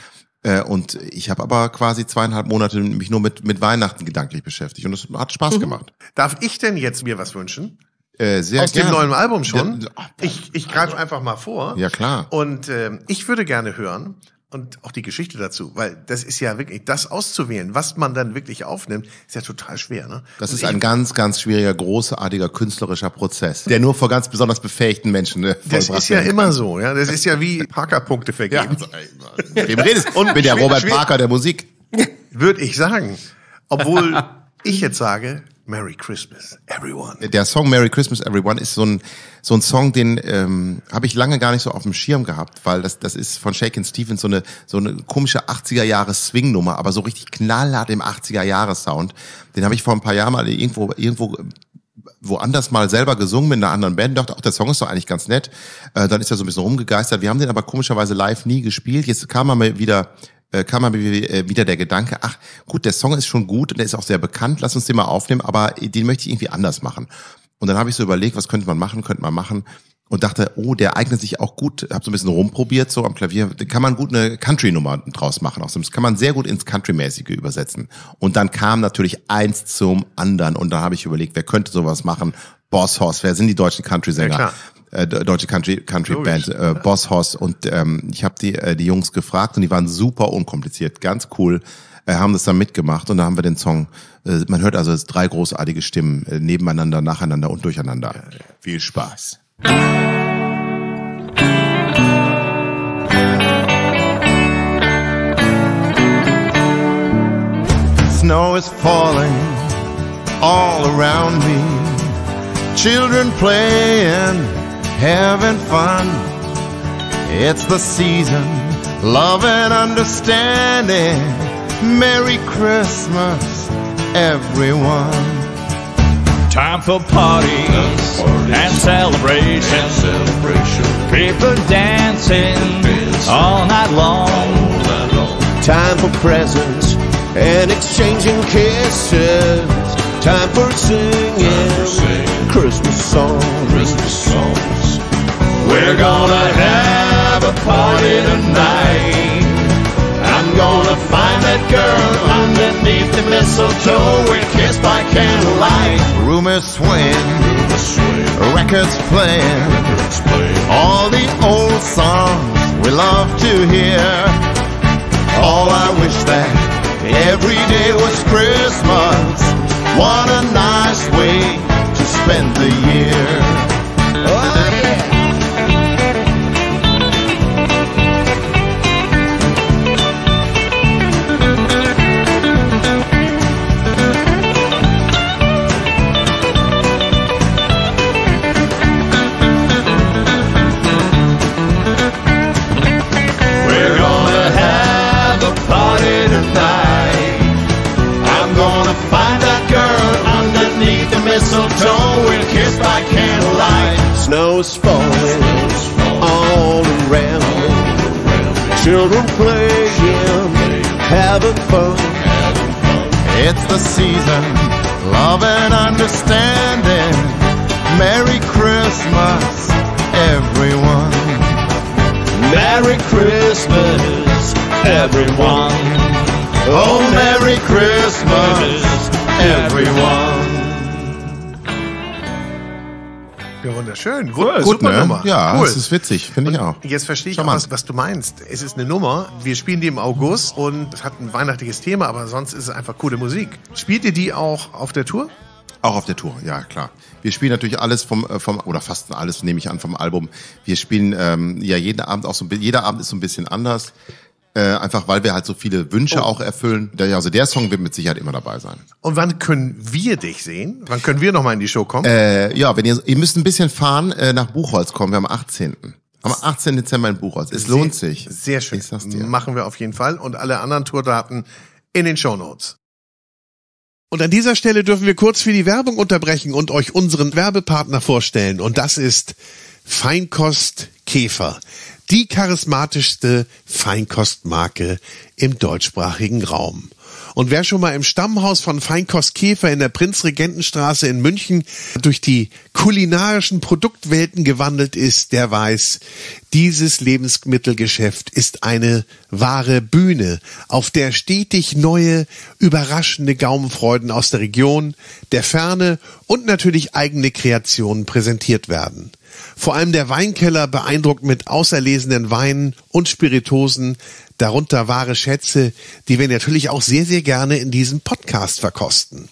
A: Äh, Und ich habe aber quasi zweieinhalb Monate mich nur mit, mit Weihnachten gedanklich beschäftigt. Und das hat Spaß gemacht.
D: Darf ich denn jetzt mir was wünschen?
A: Äh, sehr
D: Aus
A: gerne.
D: dem neuen Album schon?
A: Ja,
D: Ich, ich greife einfach mal vor.
A: Ja, klar.
D: Und ähm, ich würde gerne hören und auch die Geschichte dazu, weil das ist ja wirklich, das auszuwählen, was man dann wirklich aufnimmt, ist ja total schwer. Ne?
A: Das
D: Und
A: ist ein ganz, ganz schwieriger, großartiger künstlerischer Prozess, der nur vor ganz besonders befähigten Menschen äh,
D: Das ist ja
A: werden
D: immer so, ja. Das ist ja wie Parker-Punkte
A: Ja,
D: vergeben.
A: also, ey, wem redest
D: Und
A: Ich bin der Robert Parker der Musik.
D: Würde ich sagen. Obwohl ich jetzt sage, Merry Christmas, everyone.
A: Der Song Merry Christmas Everyone ist so ein so ein Song, den ähm, habe ich lange gar nicht so auf dem Schirm gehabt, weil das das ist von Shakin Stevens so eine so eine komische 80er Jahre Swing Nummer, aber so richtig knallhart im 80er Jahre Sound. Den habe ich vor ein paar Jahren mal irgendwo irgendwo woanders mal selber gesungen mit einer anderen Band, dachte, auch der Song ist doch eigentlich ganz nett. Äh, dann ist er so ein bisschen rumgegeistert. Wir haben den aber komischerweise live nie gespielt. Jetzt kam er mal wieder kam mir äh, wieder der Gedanke, ach gut, der Song ist schon gut und der ist auch sehr bekannt, lass uns den mal aufnehmen, aber den möchte ich irgendwie anders machen. Und dann habe ich so überlegt, was könnte man machen, könnte man machen und dachte, oh, der eignet sich auch gut, habe so ein bisschen rumprobiert so am Klavier, da kann man gut eine Country-Nummer draus machen, auch so, das kann man sehr gut ins Country-mäßige übersetzen. Und dann kam natürlich eins zum anderen und da habe ich überlegt, wer könnte sowas machen? Boss Hoss, wer sind die deutschen Country-Sänger?
D: Ja.
A: Äh, deutsche Country Country
D: Logisch.
A: Band äh, Boss Hoss und ähm, ich habe die äh, die Jungs gefragt und die waren super unkompliziert, ganz cool, äh, haben das dann mitgemacht und da haben wir den Song. Äh, man hört also es drei großartige Stimmen äh, nebeneinander, nacheinander und durcheinander. Viel Spaß.
C: Snow is falling all around me. Children playing, having fun. It's the season, love and understanding. Merry Christmas, everyone.
H: Time for parties and celebrations. People dancing all night long.
C: Time for presents and exchanging kisses. Time for singing Christmas songs.
H: We're gonna have a party tonight. I'm
C: gonna find that girl underneath the mistletoe. We're kissed by candlelight. Rumors swing, records playing, all the old songs we love to hear. All I wish that every day was Christmas. What a nice way to spend the year. It's the season, love and understanding. Merry Christmas, everyone. Merry Christmas, everyone. Oh, Merry Christmas, everyone.
D: Ja, wunderschön.
A: Gut, ne?
D: Nummer.
A: Ja,
D: cool.
A: das ist witzig, finde ich auch.
D: Jetzt verstehe ich auch,
A: Charmant.
D: was, was du meinst. Es ist eine Nummer. Wir spielen die im August und es hat ein weihnachtliches Thema, aber sonst ist es einfach coole Musik. Spielt ihr die auch auf der Tour?
A: Auch auf der Tour, ja klar. Wir spielen natürlich alles vom, äh, vom oder fast alles nehme ich an vom Album. Wir spielen ähm, ja jeden Abend auch so ein bisschen, jeder Abend ist so ein bisschen anders. Äh, einfach weil wir halt so viele Wünsche auch erfüllen. Der, also der Song wird mit Sicherheit immer dabei sein.
D: Und wann können wir dich sehen? Wann können wir nochmal in die Show kommen?
A: Äh, ja, wenn ihr, ihr müsst ein bisschen fahren, äh, nach Buchholz kommen. Wir haben am 18. Am 18. Dezember in Buchholz. Es lohnt
D: Sehr-
A: sich.
D: Sehr schön.
A: Ich sag's dir.
D: Machen wir auf jeden Fall. Und alle anderen Tourdaten in den Shownotes. Und an dieser Stelle dürfen wir kurz für die Werbung unterbrechen und euch unseren Werbepartner vorstellen. Und das ist Feinkost Käfer. Die charismatischste Feinkostmarke im deutschsprachigen Raum. Und wer schon mal im Stammhaus von Feinkost Käfer in der Prinzregentenstraße in München durch die kulinarischen Produktwelten gewandelt ist, der weiß, dieses Lebensmittelgeschäft ist eine wahre Bühne, auf der stetig neue, überraschende Gaumenfreuden aus der Region, der Ferne und natürlich eigene Kreationen präsentiert werden. Vor allem der Weinkeller beeindruckt mit auserlesenen Weinen und Spiritosen, darunter wahre Schätze, die wir natürlich auch sehr, sehr gerne in diesem Podcast verkosten.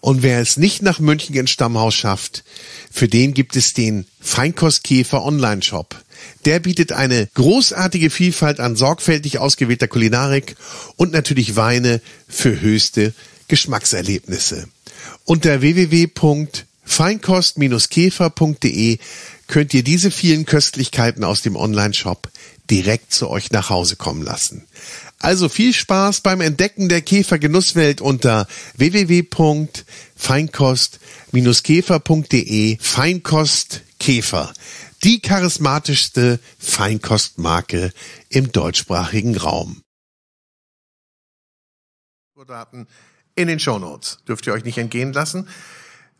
D: Und wer es nicht nach München ins Stammhaus schafft, für den gibt es den Feinkostkäfer Online-Shop. Der bietet eine großartige Vielfalt an sorgfältig ausgewählter Kulinarik und natürlich Weine für höchste Geschmackserlebnisse. Unter www.feinkost-käfer.de könnt ihr diese vielen Köstlichkeiten aus dem Online-Shop direkt zu euch nach Hause kommen lassen. Also viel Spaß beim Entdecken der Käfergenusswelt unter www.feinkost-käfer.de Feinkost Käfer. Die charismatischste Feinkostmarke im deutschsprachigen Raum. In den Shownotes. Dürft ihr euch nicht entgehen lassen.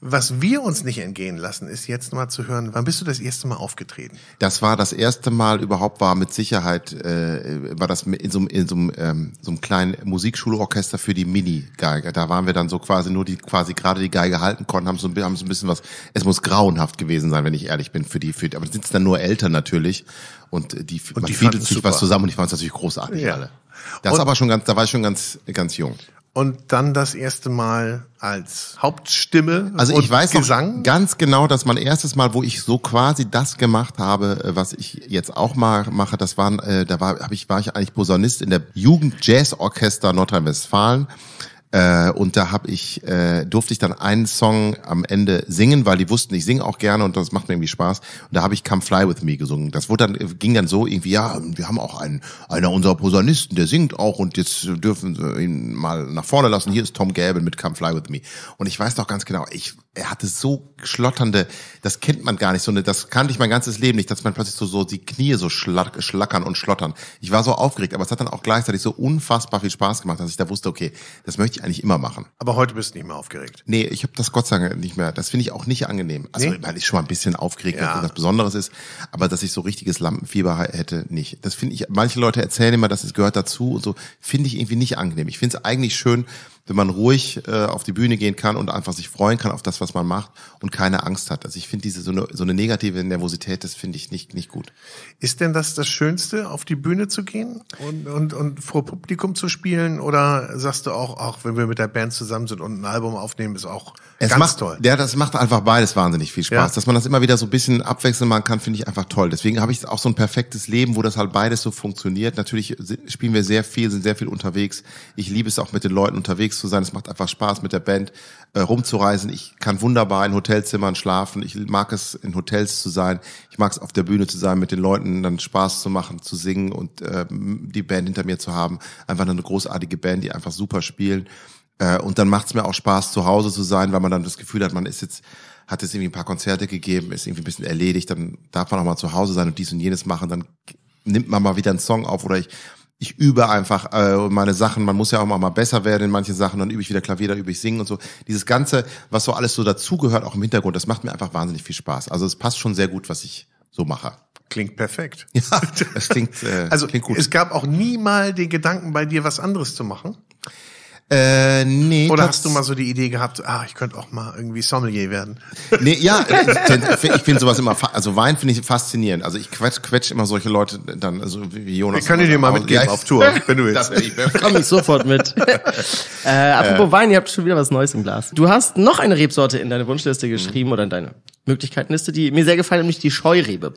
D: Was wir uns nicht entgehen lassen, ist jetzt mal zu hören, wann bist du das erste Mal aufgetreten?
A: Das war das erste Mal überhaupt war mit Sicherheit äh, war das in so, einem- in so, ähm, so einem kleinen Musikschulorchester für die Mini-Geige. Da waren wir dann so quasi nur die quasi gerade die Geige halten konnten, haben so, ein- haben so ein bisschen was. Es muss grauenhaft gewesen sein, wenn ich ehrlich bin für die. Für, die- aber es sind dann nur Eltern natürlich und äh, die man
D: die
A: fiedelt sich was zusammen und ich fand es natürlich großartig
D: Ja.
A: alle. Das
D: Und-
A: aber schon ganz, da war ich schon ganz ganz jung.
D: Und dann das erste Mal als Hauptstimme
A: Also ich weiß
D: Gesang.
A: noch ganz genau, dass mein erstes Mal, wo ich so quasi das gemacht habe, äh, was ich jetzt auch mal mache, das waren, äh, da war, hab ich, war ich eigentlich Posaunist in der Jugend Jazz Orchester Nordrhein-Westfalen. Äh, und da habe ich, äh, durfte ich dann einen Song am Ende singen, weil die wussten, ich singe auch gerne und das macht mir irgendwie Spaß. Und da habe ich Come Fly With Me gesungen. Das wurde dann, ging dann so irgendwie, ja, wir haben auch einen, einer unserer Posaunisten, der singt auch und jetzt dürfen wir ihn mal nach vorne lassen. Hier ist Tom Gabin mit Come Fly With Me. Und ich weiß noch ganz genau, ich, er hatte so schlotternde, das kennt man gar nicht, so eine, das kannte ich mein ganzes Leben nicht, dass man plötzlich so, so die Knie so schlack, schlackern und schlottern. Ich war so aufgeregt, aber es hat dann auch gleichzeitig so unfassbar viel Spaß gemacht, dass ich da wusste, okay, das möchte ich eigentlich immer machen.
D: Aber heute bist du nicht mehr aufgeregt.
A: Nee, ich habe das Gott sei Dank nicht mehr. Das finde ich auch nicht angenehm. Also,
D: Nee?
A: weil ich schon mal ein bisschen aufgeregt
D: Ja.
A: was Besonderes ist, aber dass ich so richtiges Lampenfieber hätte, nicht. Das finde ich, manche Leute erzählen immer, dass es gehört dazu und so, finde ich irgendwie nicht angenehm. Ich finde es eigentlich schön, wenn man ruhig äh, auf die Bühne gehen kann und einfach sich freuen kann auf das, was man macht und keine Angst hat. Also ich finde diese so eine, so eine negative Nervosität, das finde ich nicht, nicht gut.
D: Ist denn das das Schönste, auf die Bühne zu gehen und, und, und vor Publikum zu spielen? Oder sagst du auch, auch wenn wir mit der Band zusammen sind und ein Album aufnehmen, ist auch
A: Es
D: ganz
A: macht,
D: toll?
A: Ja, das macht einfach beides wahnsinnig viel Spaß.
D: Ja.
A: Dass man das immer wieder so ein bisschen abwechseln machen kann, finde ich einfach toll. Deswegen habe ich auch so ein perfektes Leben, wo das halt beides so funktioniert. Natürlich spielen wir sehr viel, sind sehr viel unterwegs. Ich liebe es auch mit den Leuten unterwegs zu sein. Es macht einfach Spaß mit der Band äh, rumzureisen. Ich kann wunderbar in Hotelzimmern schlafen. Ich mag es in Hotels zu sein. Ich mag es auf der Bühne zu sein, mit den Leuten dann Spaß zu machen, zu singen und ähm, die Band hinter mir zu haben. Einfach eine großartige Band, die einfach super spielen. Äh, und dann macht es mir auch Spaß, zu Hause zu sein, weil man dann das Gefühl hat, man ist jetzt, hat jetzt irgendwie ein paar Konzerte gegeben, ist irgendwie ein bisschen erledigt, dann darf man auch mal zu Hause sein und dies und jenes machen, dann nimmt man mal wieder einen Song auf oder ich, ich übe einfach äh, meine Sachen. Man muss ja auch mal besser werden in manchen Sachen. Dann übe ich wieder Klavier, dann übe ich Singen und so. Dieses Ganze, was so alles so dazugehört, auch im Hintergrund, das macht mir einfach wahnsinnig viel Spaß. Also es passt schon sehr gut, was ich so mache.
D: Klingt perfekt.
A: Ja, das klingt, äh,
D: Also
A: klingt gut.
D: es gab auch nie mal den Gedanken bei dir, was anderes zu machen?
A: Äh, nee,
D: Oder hast du mal so die Idee gehabt, ah, ich könnte auch mal irgendwie Sommelier werden?
A: Nee, ja, äh, ich finde sowas immer, also Wein finde ich faszinierend. Also ich quetsch, quetsch immer solche Leute dann, also wie Jonas.
D: Wir können dir mal mitgeben
A: Ja,
D: auf Tour, wenn du
A: Das
D: willst.
A: wär ich
E: Komm ich sofort mit. äh, apropos Wein, ihr habt schon wieder was Neues im Glas. Du hast noch eine Rebsorte in deine Wunschliste geschrieben oder in deine Möglichkeitenliste, die mir sehr gefallen, nämlich die Scheurebe.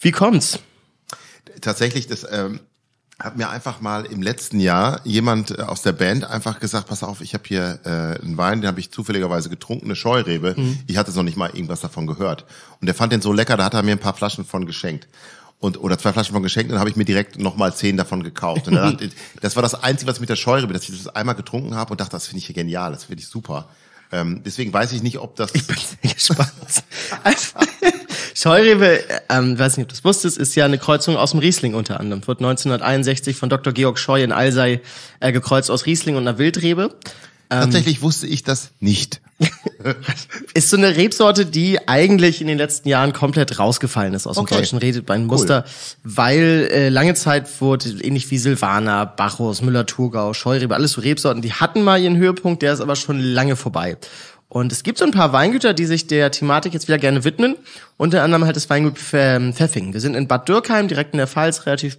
E: Wie kommt's?
A: tatsächlich, das ähm, hat mir einfach mal im letzten Jahr jemand äh, aus der Band einfach gesagt, pass auf, ich habe hier äh, einen Wein, den habe ich zufälligerweise getrunken, eine Scheurebe. Ich hatte noch nicht mal irgendwas davon gehört. Und der fand den so lecker, da hat er mir ein paar Flaschen von geschenkt. Und, oder zwei Flaschen von geschenkt, dann habe ich mir direkt nochmal zehn davon gekauft. Und dann das war das Einzige, was mit der Scheurebe, dass ich das einmal getrunken habe und dachte, das finde ich hier genial, das finde ich super. Ähm, deswegen weiß ich nicht, ob das.
E: Bin sehr gespannt. Also, Scheurebe, ähm, weiß nicht, ob du das wusstest, ist ja eine Kreuzung aus dem Riesling unter anderem. Wurde 1961 von Dr. Georg Scheu in Alsei äh, gekreuzt aus Riesling und einer Wildrebe.
A: Tatsächlich wusste ich das nicht.
E: Ist so eine Rebsorte, die eigentlich in den letzten Jahren komplett rausgefallen ist aus dem
A: Okay.
E: deutschen Redeweinmuster, weil äh, lange Zeit wurde ähnlich wie Silvaner, Bacchus, Müller-Thurgau, Scheurebe, alles so Rebsorten, die hatten mal ihren Höhepunkt, der ist aber schon lange vorbei. Und es gibt so ein paar Weingüter, die sich der Thematik jetzt wieder gerne widmen. Unter anderem halt das Weingut Pf- Pfeffing. Wir sind in Bad Dürkheim, direkt in der Pfalz, relativ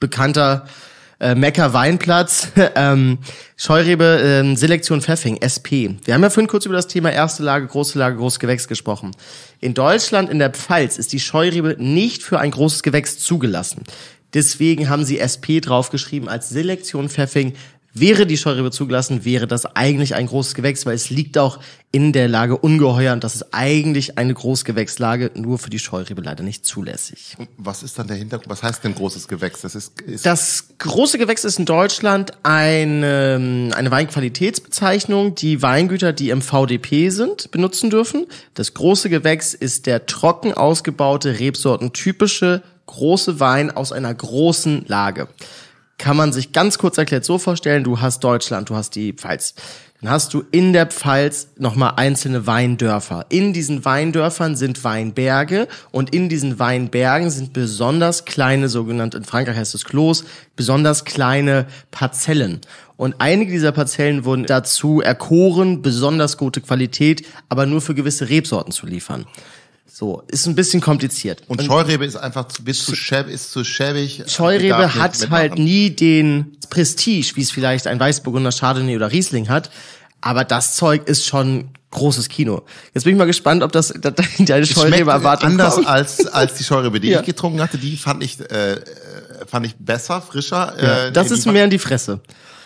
E: bekannter äh, Mecker Weinplatz, ähm, Scheurebe ähm, Selektion Pfeffing, SP. Wir haben ja vorhin kurz über das Thema erste Lage, große Lage, großes Gewächs gesprochen. In Deutschland, in der Pfalz, ist die Scheurebe nicht für ein großes Gewächs zugelassen. Deswegen haben sie SP draufgeschrieben als Selektion Pfeffing. Wäre die Scheurebe zugelassen, wäre das eigentlich ein großes Gewächs, weil es liegt auch in der Lage ungeheuer und das ist eigentlich eine Großgewächslage, nur für die Scheurebe leider nicht zulässig.
A: Was ist dann der Hintergrund? Was heißt denn großes Gewächs? Das ist, ist
E: Das große Gewächs ist in Deutschland eine, eine Weinqualitätsbezeichnung, die Weingüter, die im VDP sind, benutzen dürfen. Das große Gewächs ist der trocken ausgebaute, rebsortentypische große Wein aus einer großen Lage. Kann man sich ganz kurz erklärt so vorstellen, du hast Deutschland, du hast die Pfalz. Dann hast du in der Pfalz nochmal einzelne Weindörfer. In diesen Weindörfern sind Weinberge und in diesen Weinbergen sind besonders kleine, sogenannte, in Frankreich heißt es Klos, besonders kleine Parzellen. Und einige dieser Parzellen wurden dazu erkoren, besonders gute Qualität, aber nur für gewisse Rebsorten zu liefern. So, ist ein bisschen kompliziert.
A: Und Scheurebe ist einfach zu, wird zu schäb, ist zu schäbig.
E: Scheurebe
A: Darf nicht
E: hat halt nie den Prestige, wie es vielleicht ein Weißburgunder Chardonnay oder Riesling hat. Aber das Zeug ist schon großes Kino. Jetzt bin ich mal gespannt, ob das deine
A: Es schmeckt
E: Scheurebe-Erwartung
A: anders
E: kommt.
A: als als die Scheurebe, die
E: Ja.
A: ich getrunken hatte. Die fand ich äh, äh, fand ich besser, frischer.
E: Ja,
A: äh,
E: das ist mehr in die Fresse.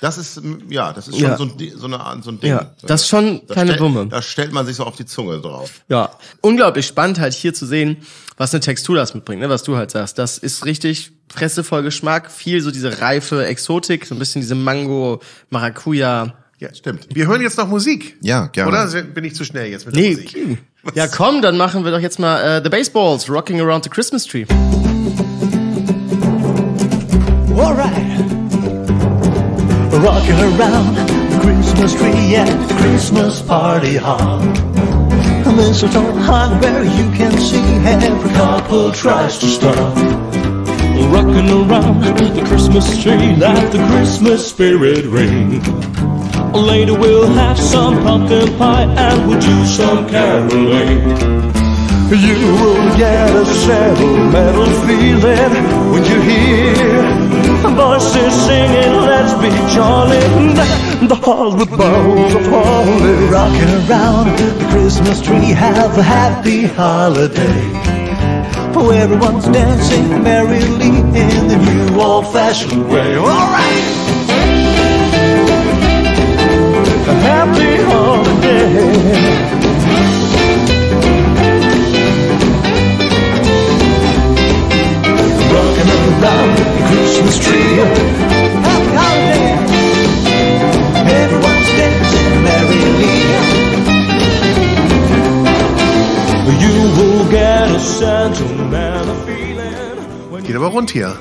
A: Das ist ja, das ist schon
E: Ja.
A: so, ein, so, eine, so ein Ding.
E: Ja, das ist schon
A: Da
E: keine Wumme.
A: Da stellt man sich so auf die Zunge drauf.
E: Ja, unglaublich spannend halt hier zu sehen, was eine Textur das mitbringt, ne? was du halt sagst. Das ist richtig pressevoll Geschmack, viel so diese reife Exotik, so ein bisschen diese Mango, Maracuja,
D: Ja,
A: Stimmt.
D: Wir hören jetzt noch Musik.
A: Ja, gerne.
D: Oder bin ich zu schnell jetzt mit der
E: Nee.
D: Musik?
E: Ja, komm, dann machen wir doch jetzt mal äh, The Baseballs, Rocking Around the Christmas Tree.
I: Alright. Rocking around the Christmas tree at the Christmas party hall. A mistletoe hung where you can see every couple tries to stop.
H: Rocking around the Christmas tree, let the Christmas spirit ring. Later we'll have some pumpkin pie and we'll do some caroling.
I: You will get a sentimental feeling when you hear voices singing, let's be. The halls with boughs of holly. Rocking around the Christmas tree, have a happy holiday. Oh, everyone's dancing merrily in the new old-fashioned way. All right. A happy holiday. Rocking around the Christmas tree.
D: Geht aber rund hier.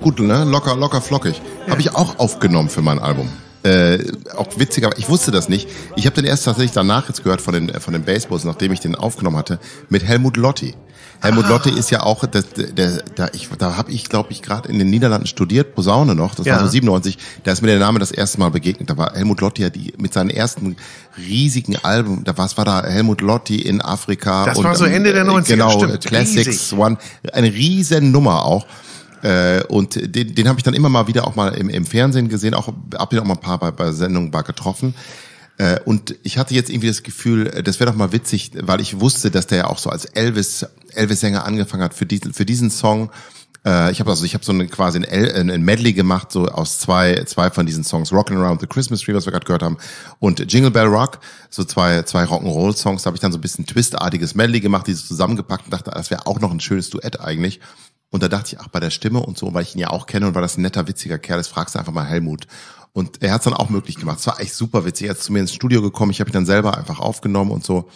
A: Gut, ne? Locker, locker, flockig. Habe ich auch aufgenommen für mein Album. Äh, auch witziger, ich wusste das nicht. Ich habe den erst tatsächlich danach jetzt gehört von den, äh, von den Baseballs, nachdem ich den aufgenommen hatte, mit Helmut Lotti. Helmut Lotti ist ja auch, der, der, der, ich, da habe ich, glaube ich, gerade in den Niederlanden studiert, Posaune noch, das
D: Ja.
A: war so 97, da ist mir der Name das erste Mal begegnet. Da war Helmut Lotti ja die, mit seinen ersten riesigen Alben, da was war da Helmut Lotti in Afrika.
D: Das war so Ende der 90er,
A: Genau,
D: stimmt,
A: Classics
D: riesig.
A: One, eine riesen Nummer auch. Äh, und den, den habe ich dann immer mal wieder auch mal im, im Fernsehen gesehen, auch hab den auch mal ein paar bei, bei Sendungen mal getroffen. Äh, und ich hatte jetzt irgendwie das Gefühl, äh, das wäre doch mal witzig, weil ich wusste, dass der ja auch so als Elvis Elvis Sänger angefangen hat für diesen für diesen Song. Äh, ich habe also ich habe so eine, quasi ein, El- ein, Medley gemacht so aus zwei zwei von diesen Songs, Rockin' Around the Christmas Tree, was wir gerade gehört haben, und Jingle Bell Rock, so zwei zwei Rock'n'Roll Songs. Da habe ich dann so ein bisschen Twistartiges Medley gemacht, die so zusammengepackt und dachte, das wäre auch noch ein schönes Duett eigentlich. Und da dachte ich, ach, bei der Stimme und so, weil ich ihn ja auch kenne und weil das ein netter, witziger Kerl ist, fragst du einfach mal Helmut. Und er hat es dann auch möglich gemacht. Es war echt super witzig. Er ist zu mir ins Studio gekommen, ich habe ihn dann selber einfach aufgenommen und so.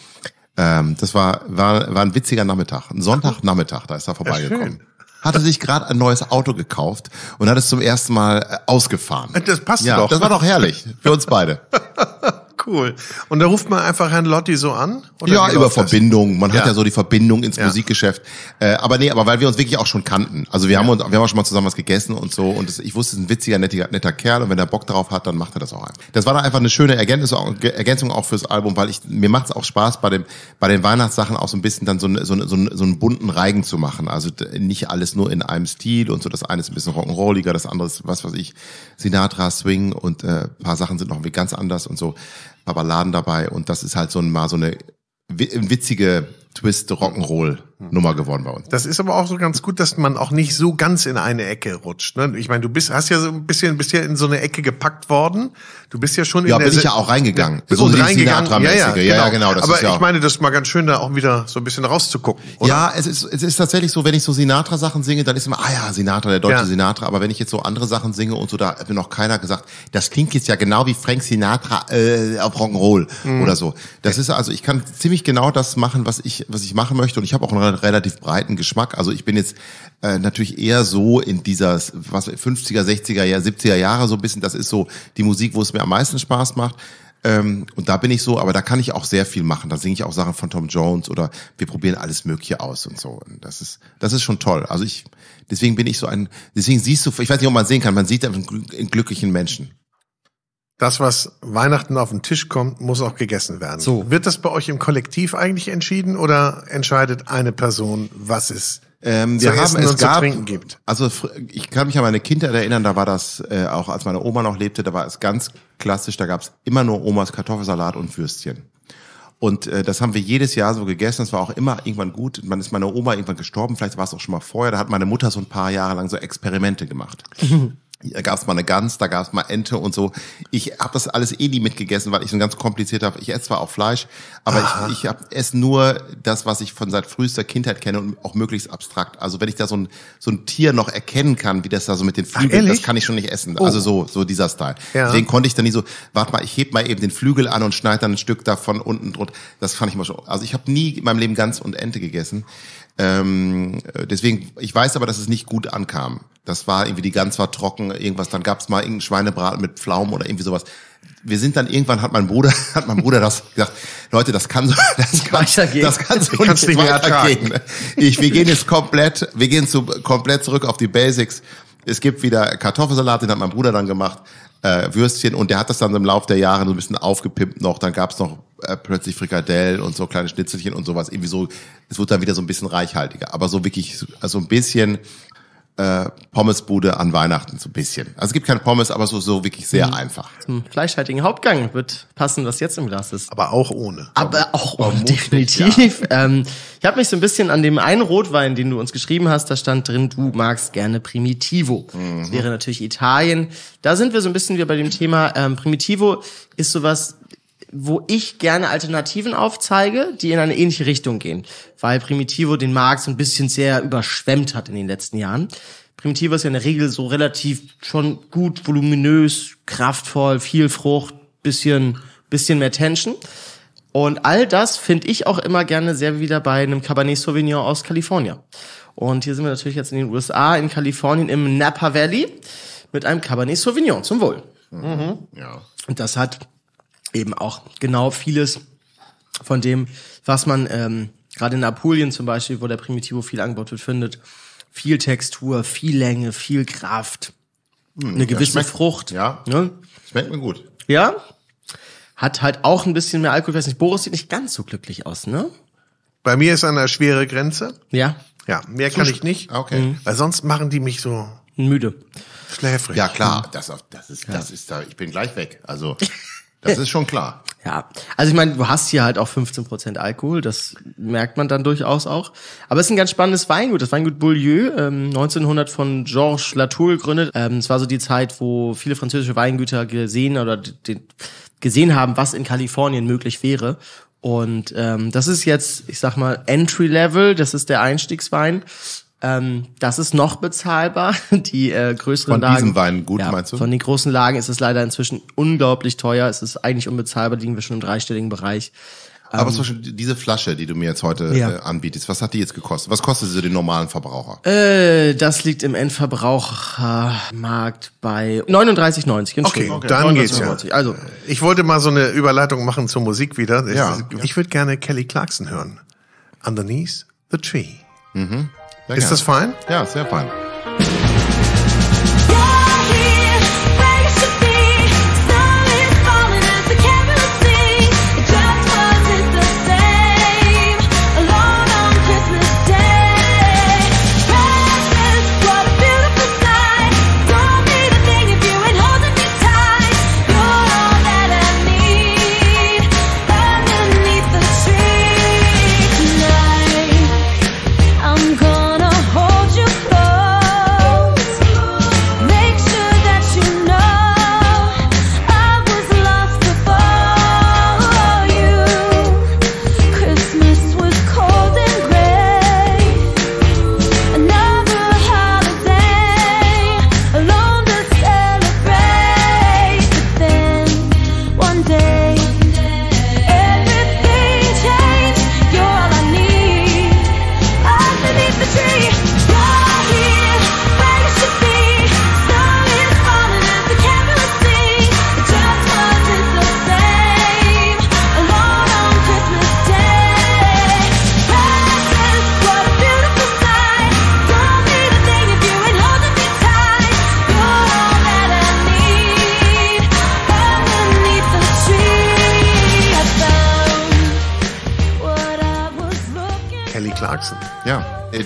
A: Ähm, das war, war, war ein witziger Nachmittag. Ein Sonntagnachmittag, da ist er vorbeigekommen. Hatte sich gerade ein neues Auto gekauft und hat es zum ersten Mal äh, ausgefahren.
D: Das passt
A: ja,
D: doch.
A: Das war doch herrlich. Für uns beide.
D: Cool. Und da ruft man einfach Herrn Lotti so an?
A: Ja, über? Verbindung. Man
D: Ja.
A: hat ja so die Verbindung ins
D: Ja.
A: Musikgeschäft. Äh, aber nee, aber weil wir uns wirklich auch schon kannten. Also wir haben uns, wir haben auch schon mal zusammen was gegessen und so. Und das, ich wusste, es ist ein witziger, netter, netter Kerl. Und wenn er Bock darauf hat, dann macht er das auch einfach. Das war dann einfach eine schöne Ergänzung, auch, fürs Album, weil ich, mir macht es auch Spaß, bei dem, bei den Weihnachtssachen auch so ein bisschen dann so, eine- so, eine- so, einen- so einen bunten Reigen zu machen. Also nicht alles nur in einem Stil und so. Das eine ist ein bisschen Rock'n'Rolliger, das andere ist, was weiß ich, Sinatra, Swing und äh, ein paar Sachen sind noch irgendwie ganz anders und so. Paar Balladen dabei. Und das ist halt so ein, mal so eine wi- witzige Twist Rock'n'Roll Nummer geworden bei uns.
D: Das ist aber auch so ganz gut, dass man auch nicht so ganz in eine Ecke rutscht. Ne? Ich meine, du bist, hast ja so ein bisschen, bist ja in so eine Ecke gepackt worden. Du bist ja schon in
A: Ja,
D: der
A: bin ich ja auch reingegangen.
D: Ja,
A: So
D: und
A: die
D: reingegangen. Ja, ja,
A: Sinatra-mäßige. Ja, genau, das
D: aber
A: ist ja
D: ich
A: auch-
D: meine, das ist mal ganz schön, da auch wieder so ein bisschen rauszugucken. Oder?
A: Ja, es ist, es ist tatsächlich so, wenn ich so Sinatra-Sachen singe, dann ist immer, ah ja, Sinatra, der deutsche
D: Ja.
A: Sinatra. Aber wenn ich jetzt so andere Sachen singe und so, da hat mir noch keiner gesagt, das klingt jetzt ja genau wie Frank Sinatra äh, auf Rock'n'Roll
D: Mhm.
A: oder so. Das ist also, ich kann ziemlich genau das machen, was ich, was ich machen möchte. Und ich habe auch einen re- relativ breiten Geschmack. Also ich bin jetzt äh, natürlich eher so in dieser was 50er, 60er, ja, 70er Jahre so ein bisschen. Das ist so die Musik, wo es mir am meisten Spaß macht. Ähm, und da bin ich so, aber da kann ich auch sehr viel machen. Da singe ich auch Sachen von Tom Jones oder wir probieren alles Mögliche aus und so. Und das ist, das ist schon toll. Also ich, deswegen bin ich so ein, deswegen siehst du, ich weiß nicht, ob man sehen kann, man sieht einfach einen glücklichen Menschen.
D: Das, was Weihnachten auf den Tisch kommt, muss auch gegessen werden.
E: So.
D: Wird das bei euch im Kollektiv eigentlich entschieden oder entscheidet eine Person, was es
A: Ähm, wir haben es gab,
D: trinken gibt?
A: also ich kann mich an meine Kindheit erinnern, da war das, äh, auch als meine Oma noch lebte, da war es ganz klassisch, da gab es immer nur Omas Kartoffelsalat und Würstchen. Und äh, das haben wir jedes Jahr so gegessen. Das war auch immer irgendwann gut. Man ist meine Oma irgendwann gestorben. Vielleicht war es auch schon mal vorher. Da hat meine Mutter so ein paar Jahre lang so Experimente gemacht. Da gab es mal eine Gans, da gab es mal Ente und so. Ich habe das alles eh nie mitgegessen, weil ich so ein ganz kompliziert habe. Ich esse zwar auch Fleisch, aber ich, ich hab, esse nur das, was ich von seit frühester Kindheit kenne und auch möglichst abstrakt. Also wenn ich da so ein, so ein Tier noch erkennen kann, wie das da so mit den Flügeln,
D: ehrlich?
A: das kann ich schon nicht essen.
D: Oh.
A: Also so, so dieser Style.
D: Ja.
A: Deswegen konnte ich dann nie so, warte mal, ich heb mal eben den Flügel an und schneide dann ein Stück davon unten drunter. Das fand ich mal schon. Also ich habe nie in meinem Leben Gans und Ente gegessen. Ähm, äh, deswegen, ich weiß aber, dass es nicht gut ankam. Das war irgendwie, die Gans war trocken, irgendwas, dann gab's mal irgendeinen Schweinebraten mit Pflaumen oder irgendwie sowas. Wir sind dann irgendwann hat mein Bruder, hat mein Bruder das gesagt, Leute, das kann so, das kann,
E: Weitergehen.
A: das kann so
D: Ich kann's nicht mehr
A: weitergehen. Ich, wir gehen jetzt komplett, wir gehen zu, komplett zurück auf die Basics. Es gibt wieder Kartoffelsalat, den hat mein Bruder dann gemacht, äh, Würstchen und der hat das dann im Laufe der Jahre so ein bisschen aufgepimpt noch. Dann gab's noch äh, plötzlich Frikadellen und so kleine Schnitzelchen und sowas. Irgendwie so, es wird dann wieder so ein bisschen reichhaltiger. Aber so wirklich, also ein bisschen äh, Pommesbude an Weihnachten, so ein bisschen. Also es gibt keine Pommes, aber so, so wirklich sehr einfach.
E: Zum fleischhaltigen Hauptgang wird passen, was jetzt im Glas ist.
D: Aber auch ohne.
E: Aber auch oh, definitiv. Ähm, ich habe mich so ein bisschen an dem einen Rotwein, den du uns geschrieben hast, da stand drin, du magst gerne Primitivo. Das wäre natürlich Italien. Da sind wir so ein bisschen wieder bei dem Thema. Ähm, Primitivo ist sowas, wo ich gerne Alternativen aufzeige, die in eine ähnliche Richtung gehen. Weil Primitivo den Markt so ein bisschen sehr überschwemmt hat in den letzten Jahren. Primitivo ist ja in der Regel so relativ schon gut, voluminös, kraftvoll, viel Frucht, bisschen, bisschen mehr Tension. Und all das finde ich auch immer gerne sehr wieder bei einem Cabernet Sauvignon aus Kalifornien. Und hier sind wir natürlich jetzt in den USA, in Kalifornien im Napa Valley mit einem Cabernet Sauvignon zum Wohl.
A: Ja.
E: Und das hat eben auch genau vieles von dem, was man ähm, gerade in Apulien zum Beispiel, wo der Primitivo viel Angebot wird, findet. Viel Textur, viel Länge, viel Kraft, eine gewisse
A: schmeckt-
E: Frucht.
A: Ja.
E: Ne?
A: Schmeckt mir gut.
E: Ja. Hat halt auch ein bisschen mehr Alkohol. Ich weiß nicht, Boris sieht nicht ganz so glücklich aus, ne?
D: Bei mir ist eine schwere Grenze.
E: Ja.
D: Ja, mehr kann ich nicht.
A: Okay.
D: Weil sonst machen die mich so
E: Müde.
D: schläfrig.
A: Ja, klar, das, das ist, das ist da, ich bin gleich weg. Also, das ist schon klar.
E: Ja, also ich meine, du hast hier halt auch 15% Alkohol, das merkt man dann durchaus auch. Aber es ist ein ganz spannendes Weingut, das Weingut Beaulieu, ähm, 1900 von Georges Latour gegründet. Ähm, es war so die Zeit, wo viele französische Weingüter gesehen oder gesehen haben, was in Kalifornien möglich wäre. Und ähm, das ist jetzt, ich sag mal, Entry Level, das ist der Einstiegswein. Ähm, das ist noch bezahlbar. Die äh, größeren
A: Von
E: Lagen.
A: diesem Weingut,
E: ja,
A: meinst du?
E: Von den großen Lagen ist es leider inzwischen unglaublich teuer. Es ist eigentlich unbezahlbar, liegen wir schon im dreistelligen Bereich.
A: Aber zum Beispiel diese Flasche, die du mir jetzt heute
E: Ja.
A: äh, anbietest, was hat die jetzt gekostet? Was kostet sie so den normalen Verbraucher?
E: Äh, das liegt im Endverbrauchermarkt bei 39,90.
D: Okay,
E: Entschuldigung.
D: dann geht's ja.
E: 39,90. Also,
D: Ich wollte mal so eine Überleitung machen zur Musik wieder. Ich,
A: Ja.
D: ich würde gerne Kelly Clarkson hören. Underneath the Tree.
A: Sehr
D: Ist das fein?
A: Ja, sehr fein.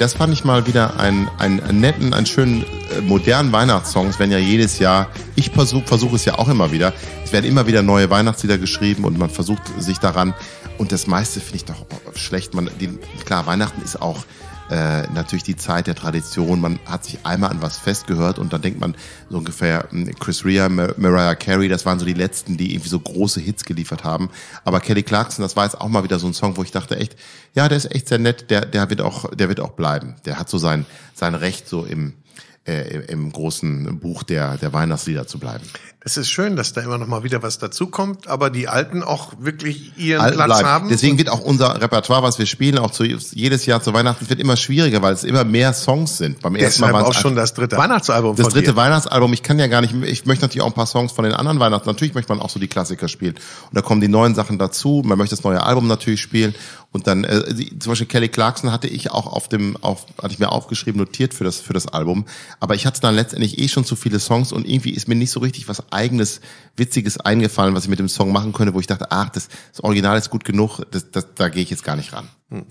A: Das fand ich mal wieder einen, einen netten, einen schönen, äh, modernen Weihnachtssong. Es werden ja jedes Jahr, ich versuche versuch es ja auch immer wieder, es werden immer wieder neue Weihnachtslieder geschrieben und man versucht sich daran. Und das meiste finde ich doch schlecht. Man, die, klar, Weihnachten ist auch äh, natürlich die Zeit der Tradition. Man hat sich einmal an was festgehört und dann denkt man so ungefähr mh, Chris Rea, Mar Mariah Carey, das waren so die letzten, die irgendwie so große Hits geliefert haben. Aber Kelly Clarkson, das war jetzt auch mal wieder so ein Song, wo ich dachte echt, ja, der ist echt sehr nett, der, der wird auch, der wird auch bleiben. Der hat so sein, sein Recht so im, äh, im großen Buch der, der Weihnachtslieder zu bleiben.
D: Es ist schön, dass da immer noch mal wieder was dazukommt, aber die Alten auch wirklich ihren
A: Alten
D: Platz
A: bleiben.
D: haben.
A: Deswegen wird auch unser Repertoire, was wir spielen, auch zu, jedes Jahr zu Weihnachten, wird immer schwieriger, weil es immer mehr Songs sind. Beim ersten Mal
D: Deshalb
A: es
D: auch schon das dritte Weihnachtsalbum
A: das dritte
D: dir.
A: Weihnachtsalbum. Ich kann ja gar nicht, ich möchte natürlich auch ein paar Songs von den anderen Weihnachten. Natürlich möchte man auch so die Klassiker spielen. Und da kommen die neuen Sachen dazu. Man möchte das neue Album natürlich spielen. Und dann, äh, die, zum Beispiel Kelly Clarkson hatte ich auch auf dem, auf, hatte ich mir aufgeschrieben, notiert für das, für das Album. Aber ich hatte dann letztendlich eh schon zu viele Songs und irgendwie ist mir nicht so richtig was eigenes, witziges eingefallen, was ich mit dem Song machen könnte, wo ich dachte, ach, das, das Original ist gut genug, das, das, da gehe ich jetzt gar nicht ran.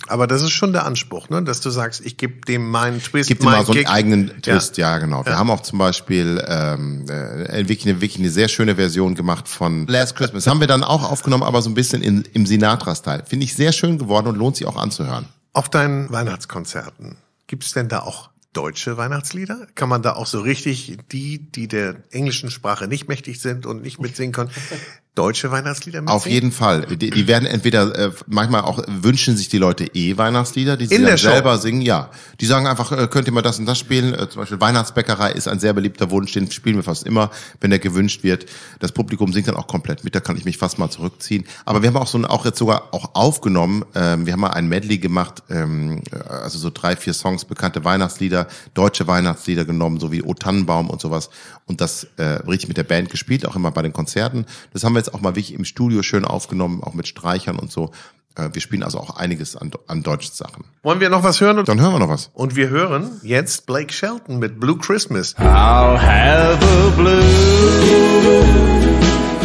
D: Aber das ist schon der Anspruch, ne? dass du sagst, ich gebe dem meinen Twist,
A: gibt
D: meinen
A: immer so einen
D: Kick.
A: eigenen Twist, ja, genau. Wir
D: Ja.
A: haben auch zum Beispiel ähm, äh, wirklich, eine, wirklich eine sehr schöne Version gemacht von Last Christmas. Haben wir dann auch aufgenommen, aber so ein bisschen in, im Sinatra-Style. Finde ich sehr schön geworden und lohnt sich auch anzuhören.
D: Auf deinen Weihnachtskonzerten, gibt es denn da auch deutsche Weihnachtslieder? Kann man da auch so richtig die, die der englischen Sprache nicht mächtig sind und nicht mitsingen können, deutsche Weihnachtslieder mitsingen?
A: Auf jeden Fall. Die, die werden entweder, äh, manchmal auch wünschen sich die Leute eh Weihnachtslieder, die sie dann selber singen, ja. Die sagen einfach, äh, könnt ihr mal das und das spielen. Äh, zum Beispiel Weihnachtsbäckerei ist ein sehr beliebter Wunsch, den spielen wir fast immer, wenn der gewünscht wird. Das Publikum singt dann auch komplett mit, da kann ich mich fast mal zurückziehen. Aber wir haben auch so ein, auch jetzt sogar auch aufgenommen, ähm, wir haben mal ein Medley gemacht, ähm, äh, also so drei, vier Songs, bekannte Weihnachtslieder, deutsche Weihnachtslieder genommen, so wie O Tannenbaum und sowas. Und das äh, richtig mit der Band gespielt, auch immer bei den Konzerten. Das haben wir jetzt auch mal wirklich im Studio schön aufgenommen, auch mit Streichern und so. Äh, wir spielen also auch einiges an, an deutschen Sachen.
D: Wollen wir noch was hören?
A: Dann hören wir noch was.
D: Und wir hören jetzt Blake Shelton mit Blue Christmas.
H: I'll have a blue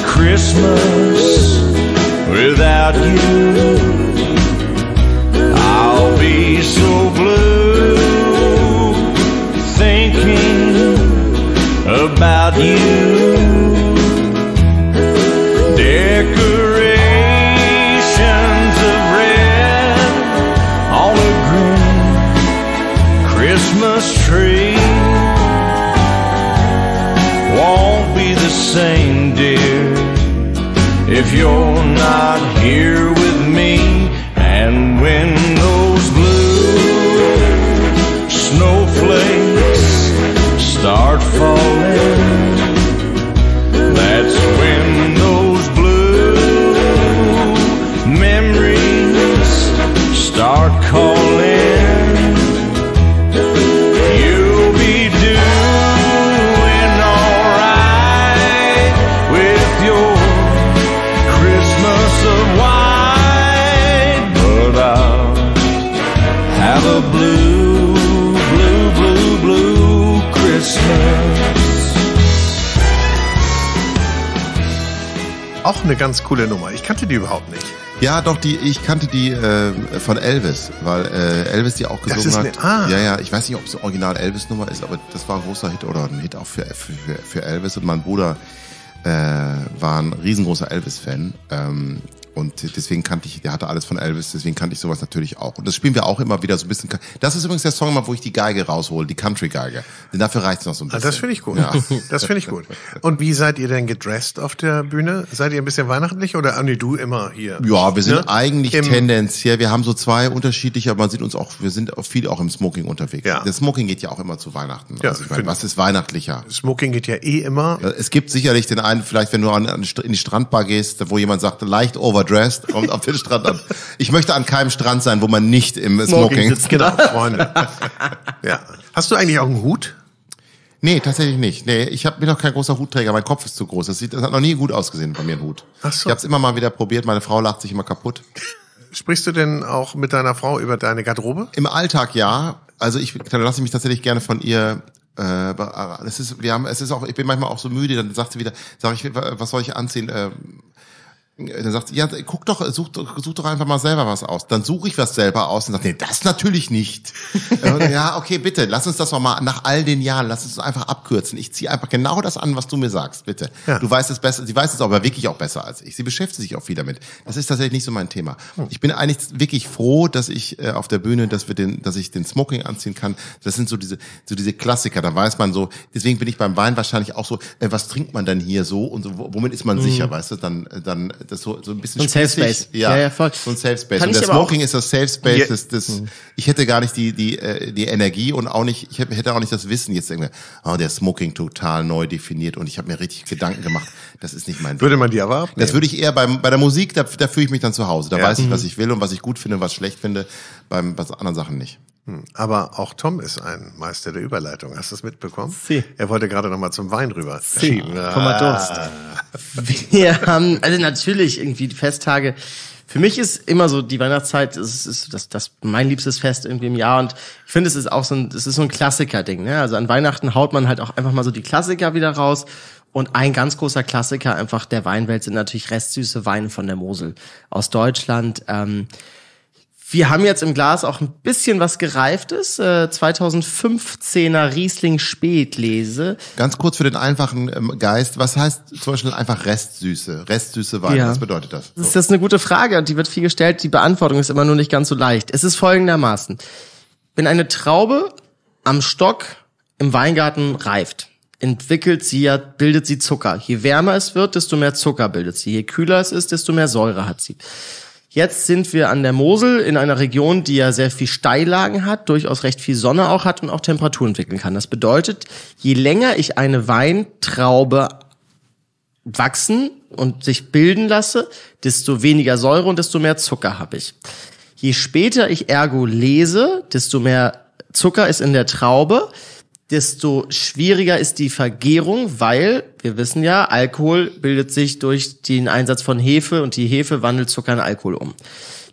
H: Christmas without you. I'll be so blue thinking about you. canción. A blue, blue, blue, blue Christmas.
D: Auch eine ganz coole Nummer. Ich kannte die überhaupt nicht.
A: Ja, doch, die, ich kannte die äh, von Elvis, weil äh, Elvis die auch
D: Das
A: gesungen
D: ist
A: hat.
D: eine- ah.
A: Ja, ja, ich weiß nicht, ob es original Elvis-Nummer ist, aber das war ein großer Hit oder ein Hit auch für, für, für- für Elvis. Und mein Bruder äh, war ein riesengroßer Elvis-Fan. Ähm, und deswegen kannte ich, der hatte alles von Elvis, deswegen kannte ich sowas natürlich auch. Und das spielen wir auch immer wieder so ein bisschen. Das ist übrigens der Song, wo ich die Geige raushole, die Country-Geige. Denn dafür reicht's noch so ein
D: Ah,
A: bisschen.
D: das finde ich gut.
A: Ja.
D: Das finde ich gut. Und wie seid ihr denn gedresst auf der Bühne? Seid ihr ein bisschen weihnachtlich oder, ah, nee, du immer hier?
A: Ja, wir sind
D: Ne?
A: eigentlich
D: Im-
A: tendenziell, wir haben so zwei unterschiedliche, aber man sieht uns auch, wir sind auch viel auch im Smoking unterwegs.
D: Ja.
A: Das Smoking geht ja auch immer zu Weihnachten.
D: Ja,
A: also ich meine,
D: finde
A: was ist weihnachtlicher?
D: Smoking geht ja eh immer.
A: Es gibt sicherlich den einen, vielleicht wenn du an, an, in die Strandbar gehst, wo jemand sagt, leicht overdressed, kommt auf den Strand an. Ich möchte an keinem Strand sein, wo man nicht im Smoking,
E: sitzt, genau.
D: Freunde. ja. Hast du eigentlich auch einen Hut?
A: Nee, tatsächlich nicht. Nee, ich hab, bin doch kein großer Hutträger, mein Kopf ist zu groß. Das, sieht, das hat noch nie gut ausgesehen bei mir, ein Hut.
D: Ach so.
A: Ich habe es immer mal wieder probiert, meine Frau lacht sich immer kaputt.
D: Sprichst du denn auch mit deiner Frau über deine Garderobe?
A: Im Alltag ja. Also ich da lasse ich mich tatsächlich gerne von ihr. Äh, es ist, wir haben, es ist auch, ich bin manchmal auch so müde. Dann sagt sie wieder, sag ich, was soll ich anziehen? Ähm, Dann sagt sie, ja, guck doch, such, doch- such doch einfach mal selber was aus. Dann suche ich was selber aus und sage, nee, das natürlich nicht. Ja, okay, bitte, lass uns das doch mal nach all den Jahren, lass uns einfach abkürzen. Ich ziehe einfach genau das an, was du mir sagst, bitte.
D: Ja.
A: Du weißt es besser, sie weiß es aber wirklich auch besser als ich. Sie beschäftigt sich auch viel damit. Das ist tatsächlich nicht so mein Thema. Ich bin eigentlich wirklich froh, dass ich äh, auf der Bühne, dass wir den, dass ich den Smoking anziehen kann. Das sind so diese, so diese Klassiker. Da weiß man so. Deswegen bin ich beim Wein wahrscheinlich auch so. Äh, was trinkt man denn hier so und so, womit ist man sicher, weißt du? Dann, äh, dann das so, so ein bisschen
E: Mhm. So ein Safe. Space.
A: Ja,
E: Ja, ja, voll.
A: so ein Safe Space.
E: Kann
A: und der Smoking ist das Safe Space.
D: Ja.
A: Das, das, ich hätte gar nicht die, die, äh, die Energie und auch nicht, ich hätte auch nicht das Wissen jetzt irgendwie, oh, der Smoking total neu definiert und ich habe mir richtig Gedanken gemacht. Das ist nicht mein
D: Würde man die aber abnehmen?
A: das würde ich eher beim, bei der Musik, da, da fühle ich mich dann zu Hause. Da
D: Ja.
A: weiß ich, was ich will und was ich gut finde und was schlecht finde. Beim bei anderen Sachen nicht.
D: Aber auch Tom ist ein Meister der Überleitung. Hast du es mitbekommen?
E: Sie.
D: Er wollte gerade noch mal zum Wein rüber schieben.
E: Komm mal Durst. Wir haben, also natürlich irgendwie die Festtage. Für mich ist immer so die Weihnachtszeit, es ist das, das mein liebstes Fest irgendwie im Jahr und ich finde, es ist auch so ein, es ist so ein Klassiker-Ding. Ne? Also an Weihnachten haut man halt auch einfach mal so die Klassiker wieder raus. Und ein ganz großer Klassiker einfach der Weinwelt sind natürlich restsüße Weine von der Mosel aus Deutschland. Ähm, wir haben jetzt im Glas auch ein bisschen was Gereiftes. Äh, 2015er Riesling Spätlese.
A: Ganz kurz für den einfachen ähm, Geist, was heißt zum Beispiel einfach Restsüße? Restsüße Wein,
E: Ja.
A: was bedeutet das?
E: Das ist eine gute Frage und die wird viel gestellt. Die Beantwortung ist immer nur nicht ganz so leicht. Es ist folgendermaßen. Wenn eine Traube am Stock im Weingarten reift, entwickelt sie ja, bildet sie Zucker. Je wärmer es wird, desto mehr Zucker bildet sie. Je kühler es ist, desto mehr Säure hat sie. Jetzt sind wir an der Mosel in einer Region, die ja sehr viel Steillagen hat, durchaus recht viel Sonne auch hat und auch Temperatur entwickeln kann. Das bedeutet, je länger ich eine Weintraube wachsen und sich bilden lasse, desto weniger Säure und desto mehr Zucker habe ich. Je später ich ergo lese, desto mehr Zucker ist in der Traube, desto schwieriger ist die Vergärung, weil wir wissen ja, Alkohol bildet sich durch den Einsatz von Hefe und die Hefe wandelt Zucker in Alkohol um.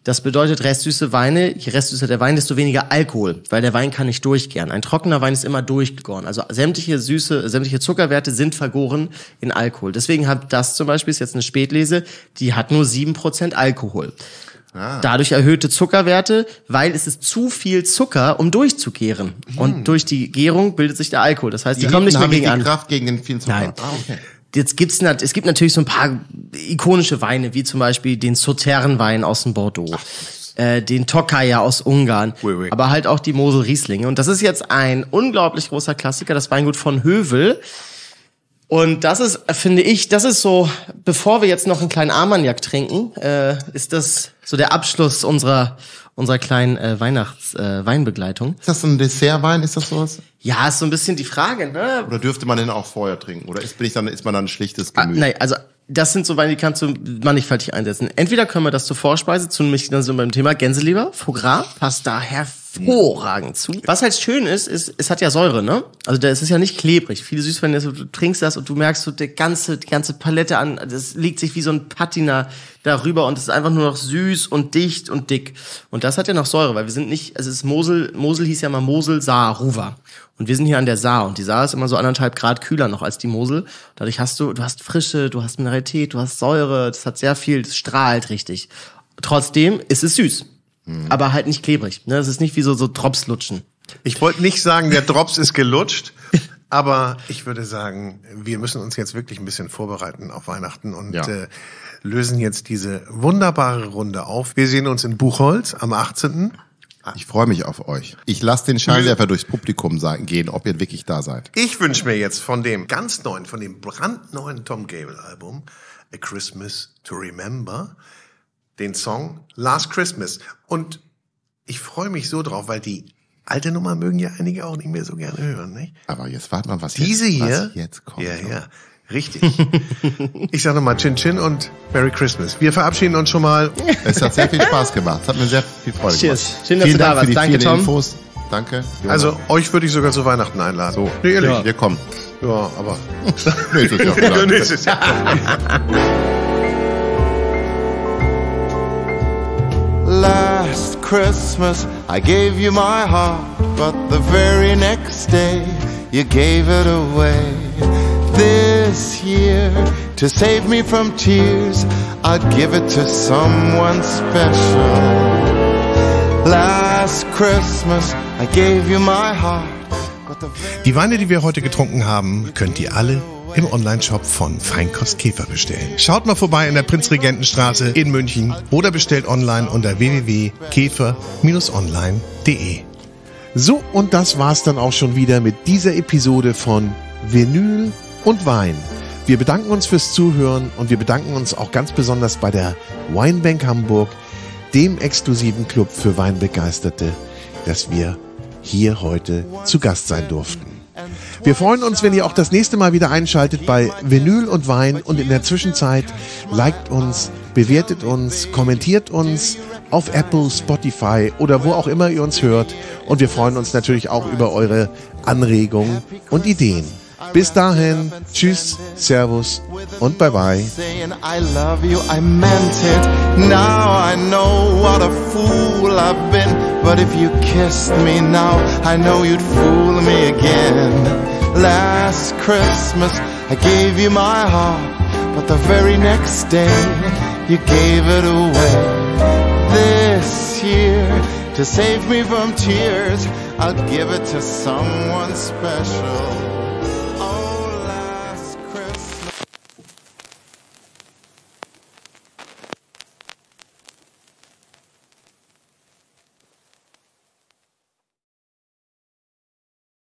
E: Das bedeutet restsüße Weine, je restsüßer der Wein, desto weniger Alkohol, weil der Wein kann nicht durchgären. Ein trockener Wein ist immer durchgegoren. Also sämtliche Süße, sämtliche Zuckerwerte sind vergoren in Alkohol. Deswegen hat das zum Beispiel ist jetzt eine Spätlese, die hat nur 7% Alkohol. Dadurch erhöhte Zuckerwerte, weil es ist zu viel Zucker, um durchzugären. Und durch die Gärung bildet sich der Alkohol. Das heißt, die, kommen nicht mehr gegen
A: die
E: an.
A: Kraft gegen den vielen Zucker.
E: Nein.
A: Ah, okay.
E: Jetzt gibt's es gibt natürlich so ein paar ikonische Weine, wie zum Beispiel den Sautern-Wein aus dem Bordeaux, äh, den Tokaja aus Ungarn,
D: Oui, oui.
E: aber halt auch die Mosel Rieslinge. Und das ist jetzt ein unglaublich großer Klassiker, das Weingut von Hövel. Und das ist, finde ich, das ist so, bevor wir jetzt noch einen kleinen Armagnac trinken, äh, ist das so der Abschluss unserer unserer kleinen äh, Weihnachts äh, Weinbegleitung.
A: Ist das so ein Dessertwein? Ist das sowas?
E: Ja, ist so ein bisschen die Frage, ne?
A: Oder dürfte man den auch vorher trinken? Oder ist, bin ich dann, ist man dann ein schlichtes
E: Ah,
A: Gemüse?
E: nein, also das sind so Weine, die kannst du mannigfaltig einsetzen. Entweder können wir das zur Vorspeise, zu nämlich dann so beim Thema Gänseleber, Foie Gras, passt da hervorragend zu. Was halt schön ist, ist, es hat ja Säure, ne? Also da ist ja nicht klebrig. Viele Süßweine, du trinkst das und du merkst so die ganze, die ganze Palette an, das liegt sich wie so ein Patina darüber und es ist einfach nur noch süß und dicht und dick. Und das hat ja noch Säure, weil wir sind nicht, also es ist Mosel, Mosel hieß ja mal Mosel, Saar, Ruwer. Und wir sind hier an der Saar und die Saar ist immer so anderthalb Grad kühler noch als die Mosel. Dadurch hast du, du hast Frische, du hast Mineralität, du hast Säure, das hat sehr viel, das strahlt richtig. Trotzdem ist es süß. Aber halt nicht klebrig. Ne? Es ist nicht wie so, so Dropslutschen.
D: Ich wollte nicht sagen, der Drops ist gelutscht, aber ich würde sagen, wir müssen uns jetzt wirklich ein bisschen vorbereiten auf Weihnachten und
A: Ja.
D: äh, lösen jetzt diese wunderbare Runde auf. Wir sehen uns in Buchholz am 18.
A: Ich freue mich auf euch. Ich lasse den Scheinwerfer durchs Publikum sagen, gehen, ob ihr wirklich da seid.
D: Ich wünsche mir jetzt von dem ganz neuen, von dem brandneuen Tom Gable Album A Christmas to Remember den Song Last Christmas. Und ich freue mich so drauf, weil die alte Nummer mögen ja einige auch nicht mehr so gerne hören, nicht?
A: Aber jetzt warte mal, was
D: Diese
A: jetzt,
D: hier,
A: was jetzt kommt.
D: ja, ja, richtig. ich sage nochmal Chin Chin und Merry Christmas. Wir verabschieden uns schon mal.
A: Es hat sehr viel Spaß gemacht. Es hat mir sehr viel Freude
E: Cheers.
A: gemacht.
E: Schön, dass
A: Vielen
E: du da
A: Dank
E: warst.
A: für die
E: Danke,
A: vielen
E: Tom.
A: Infos. Danke.
D: Also euch würde ich sogar zu Weihnachten einladen.
A: so,
D: Nee, ehrlich.
A: wir kommen.
D: Ja, aber
A: Nächstes Jahr vielleicht.
D: nächstes Jahr.
C: Christmas I gave you my heart, but the very next day you gave it away. This year
A: To save me from tears, I'll give it to someone special. Last Christmas, I gave you my heart.
D: Die Weine, die wir heute getrunken haben, könnt ihr alle im Onlineshop von Feinkost Käfer bestellen. Schaut mal vorbei in der Prinzregentenstraße in München oder bestellt online unter www.käfer-online.de. So, und das war's dann auch schon wieder mit dieser Episode von Vinyl und Wein. Wir bedanken uns fürs Zuhören und wir bedanken uns auch ganz besonders bei der Weinbank Hamburg, dem exklusiven Club für Weinbegeisterte, dass wir hier heute zu Gast sein durften. Wir freuen uns, wenn ihr auch das nächste Mal wieder einschaltet bei Vinyl und Wein und in der Zwischenzeit liked uns, bewertet uns, kommentiert uns auf Apple, Spotify oder wo auch immer ihr uns hört und wir freuen uns natürlich auch über eure Anregungen und Ideen. Bis dahin, tschüss, servus und bye bye.
A: I love you, I meant it. Now I know what a fool I've been. But if you kissed me now, I know you'd fool me again. Last Christmas, I gave you my heart, but the very next day, you gave it away. This year, to save me from tears, I'll give it to someone special.